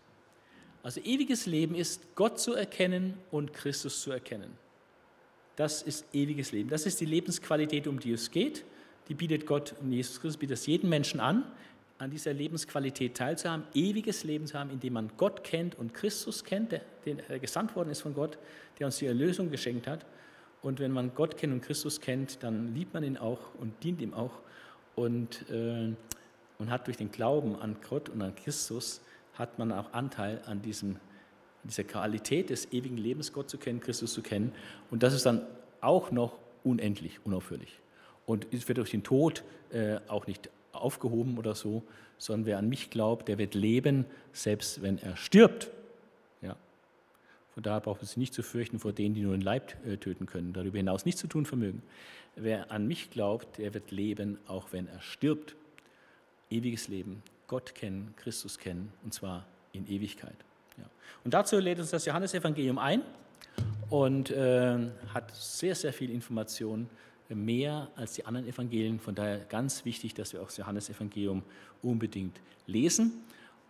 Also ewiges Leben ist, Gott zu erkennen und Christus zu erkennen. Das ist ewiges Leben. Das ist die Lebensqualität, um die es geht. Die bietet Gott und Jesus Christus, bietet es jedem Menschen an, an dieser Lebensqualität teilzuhaben, ewiges Leben zu haben, indem man Gott kennt und Christus kennt, der, der gesandt worden ist von Gott, der uns die Erlösung geschenkt hat. Und wenn man Gott kennt und Christus kennt, dann liebt man ihn auch und dient ihm auch und, äh, und hat durch den Glauben an Gott und an Christus, hat man auch Anteil an diesem, dieser Qualität des ewigen Lebens, Gott zu kennen, Christus zu kennen. Und das ist dann auch noch unendlich, unaufhörlich. Und es wird durch den Tod äh, auch nicht aufgehoben oder so, sondern wer an mich glaubt, der wird leben, selbst wenn er stirbt. Ja. Von daher braucht man sich nicht zu fürchten vor denen, die nur den Leib äh, töten können, darüber hinaus nichts zu tun vermögen. Wer an mich glaubt, der wird leben, auch wenn er stirbt. Ewiges Leben, Gott kennen, Christus kennen, und zwar in Ewigkeit. Ja. Und dazu lädt uns das Johannesevangelium ein und äh, hat sehr, sehr viel Informationen mehr als die anderen Evangelien. Von daher ganz wichtig, dass wir auch das Johannesevangelium unbedingt lesen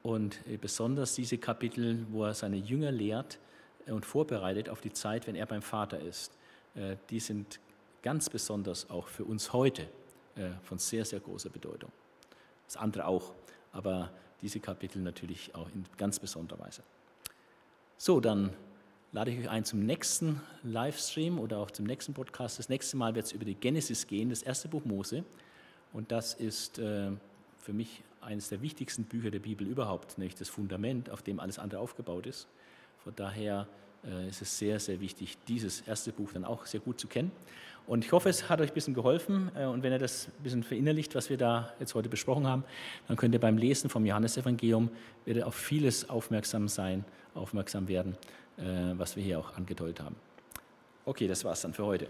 und äh, besonders diese Kapitel, wo er seine Jünger lehrt äh, und vorbereitet auf die Zeit, wenn er beim Vater ist. Äh, die sind ganz besonders auch für uns heute von sehr, sehr großer Bedeutung. Das andere auch, aber diese Kapitel natürlich auch in ganz besonderer Weise. So, dann lade ich euch ein zum nächsten Livestream oder auch zum nächsten Podcast. Das nächste Mal wird es über die Genesis gehen, das erste Buch Mose. Und das ist äh, für mich eines der wichtigsten Bücher der Bibel überhaupt, nämlich das Fundament, auf dem alles andere aufgebaut ist. Von daher äh, ist es sehr, sehr wichtig, dieses erste Buch dann auch sehr gut zu kennen. Und ich hoffe, es hat euch ein bisschen geholfen. Äh, und wenn ihr das ein bisschen verinnerlicht, was wir da jetzt heute besprochen haben, dann könnt ihr beim Lesen vom Johannesevangelium auf vieles aufmerksam sein, aufmerksam werden. Äh, was wir hier auch angedeutet haben. Okay, das war's dann für heute.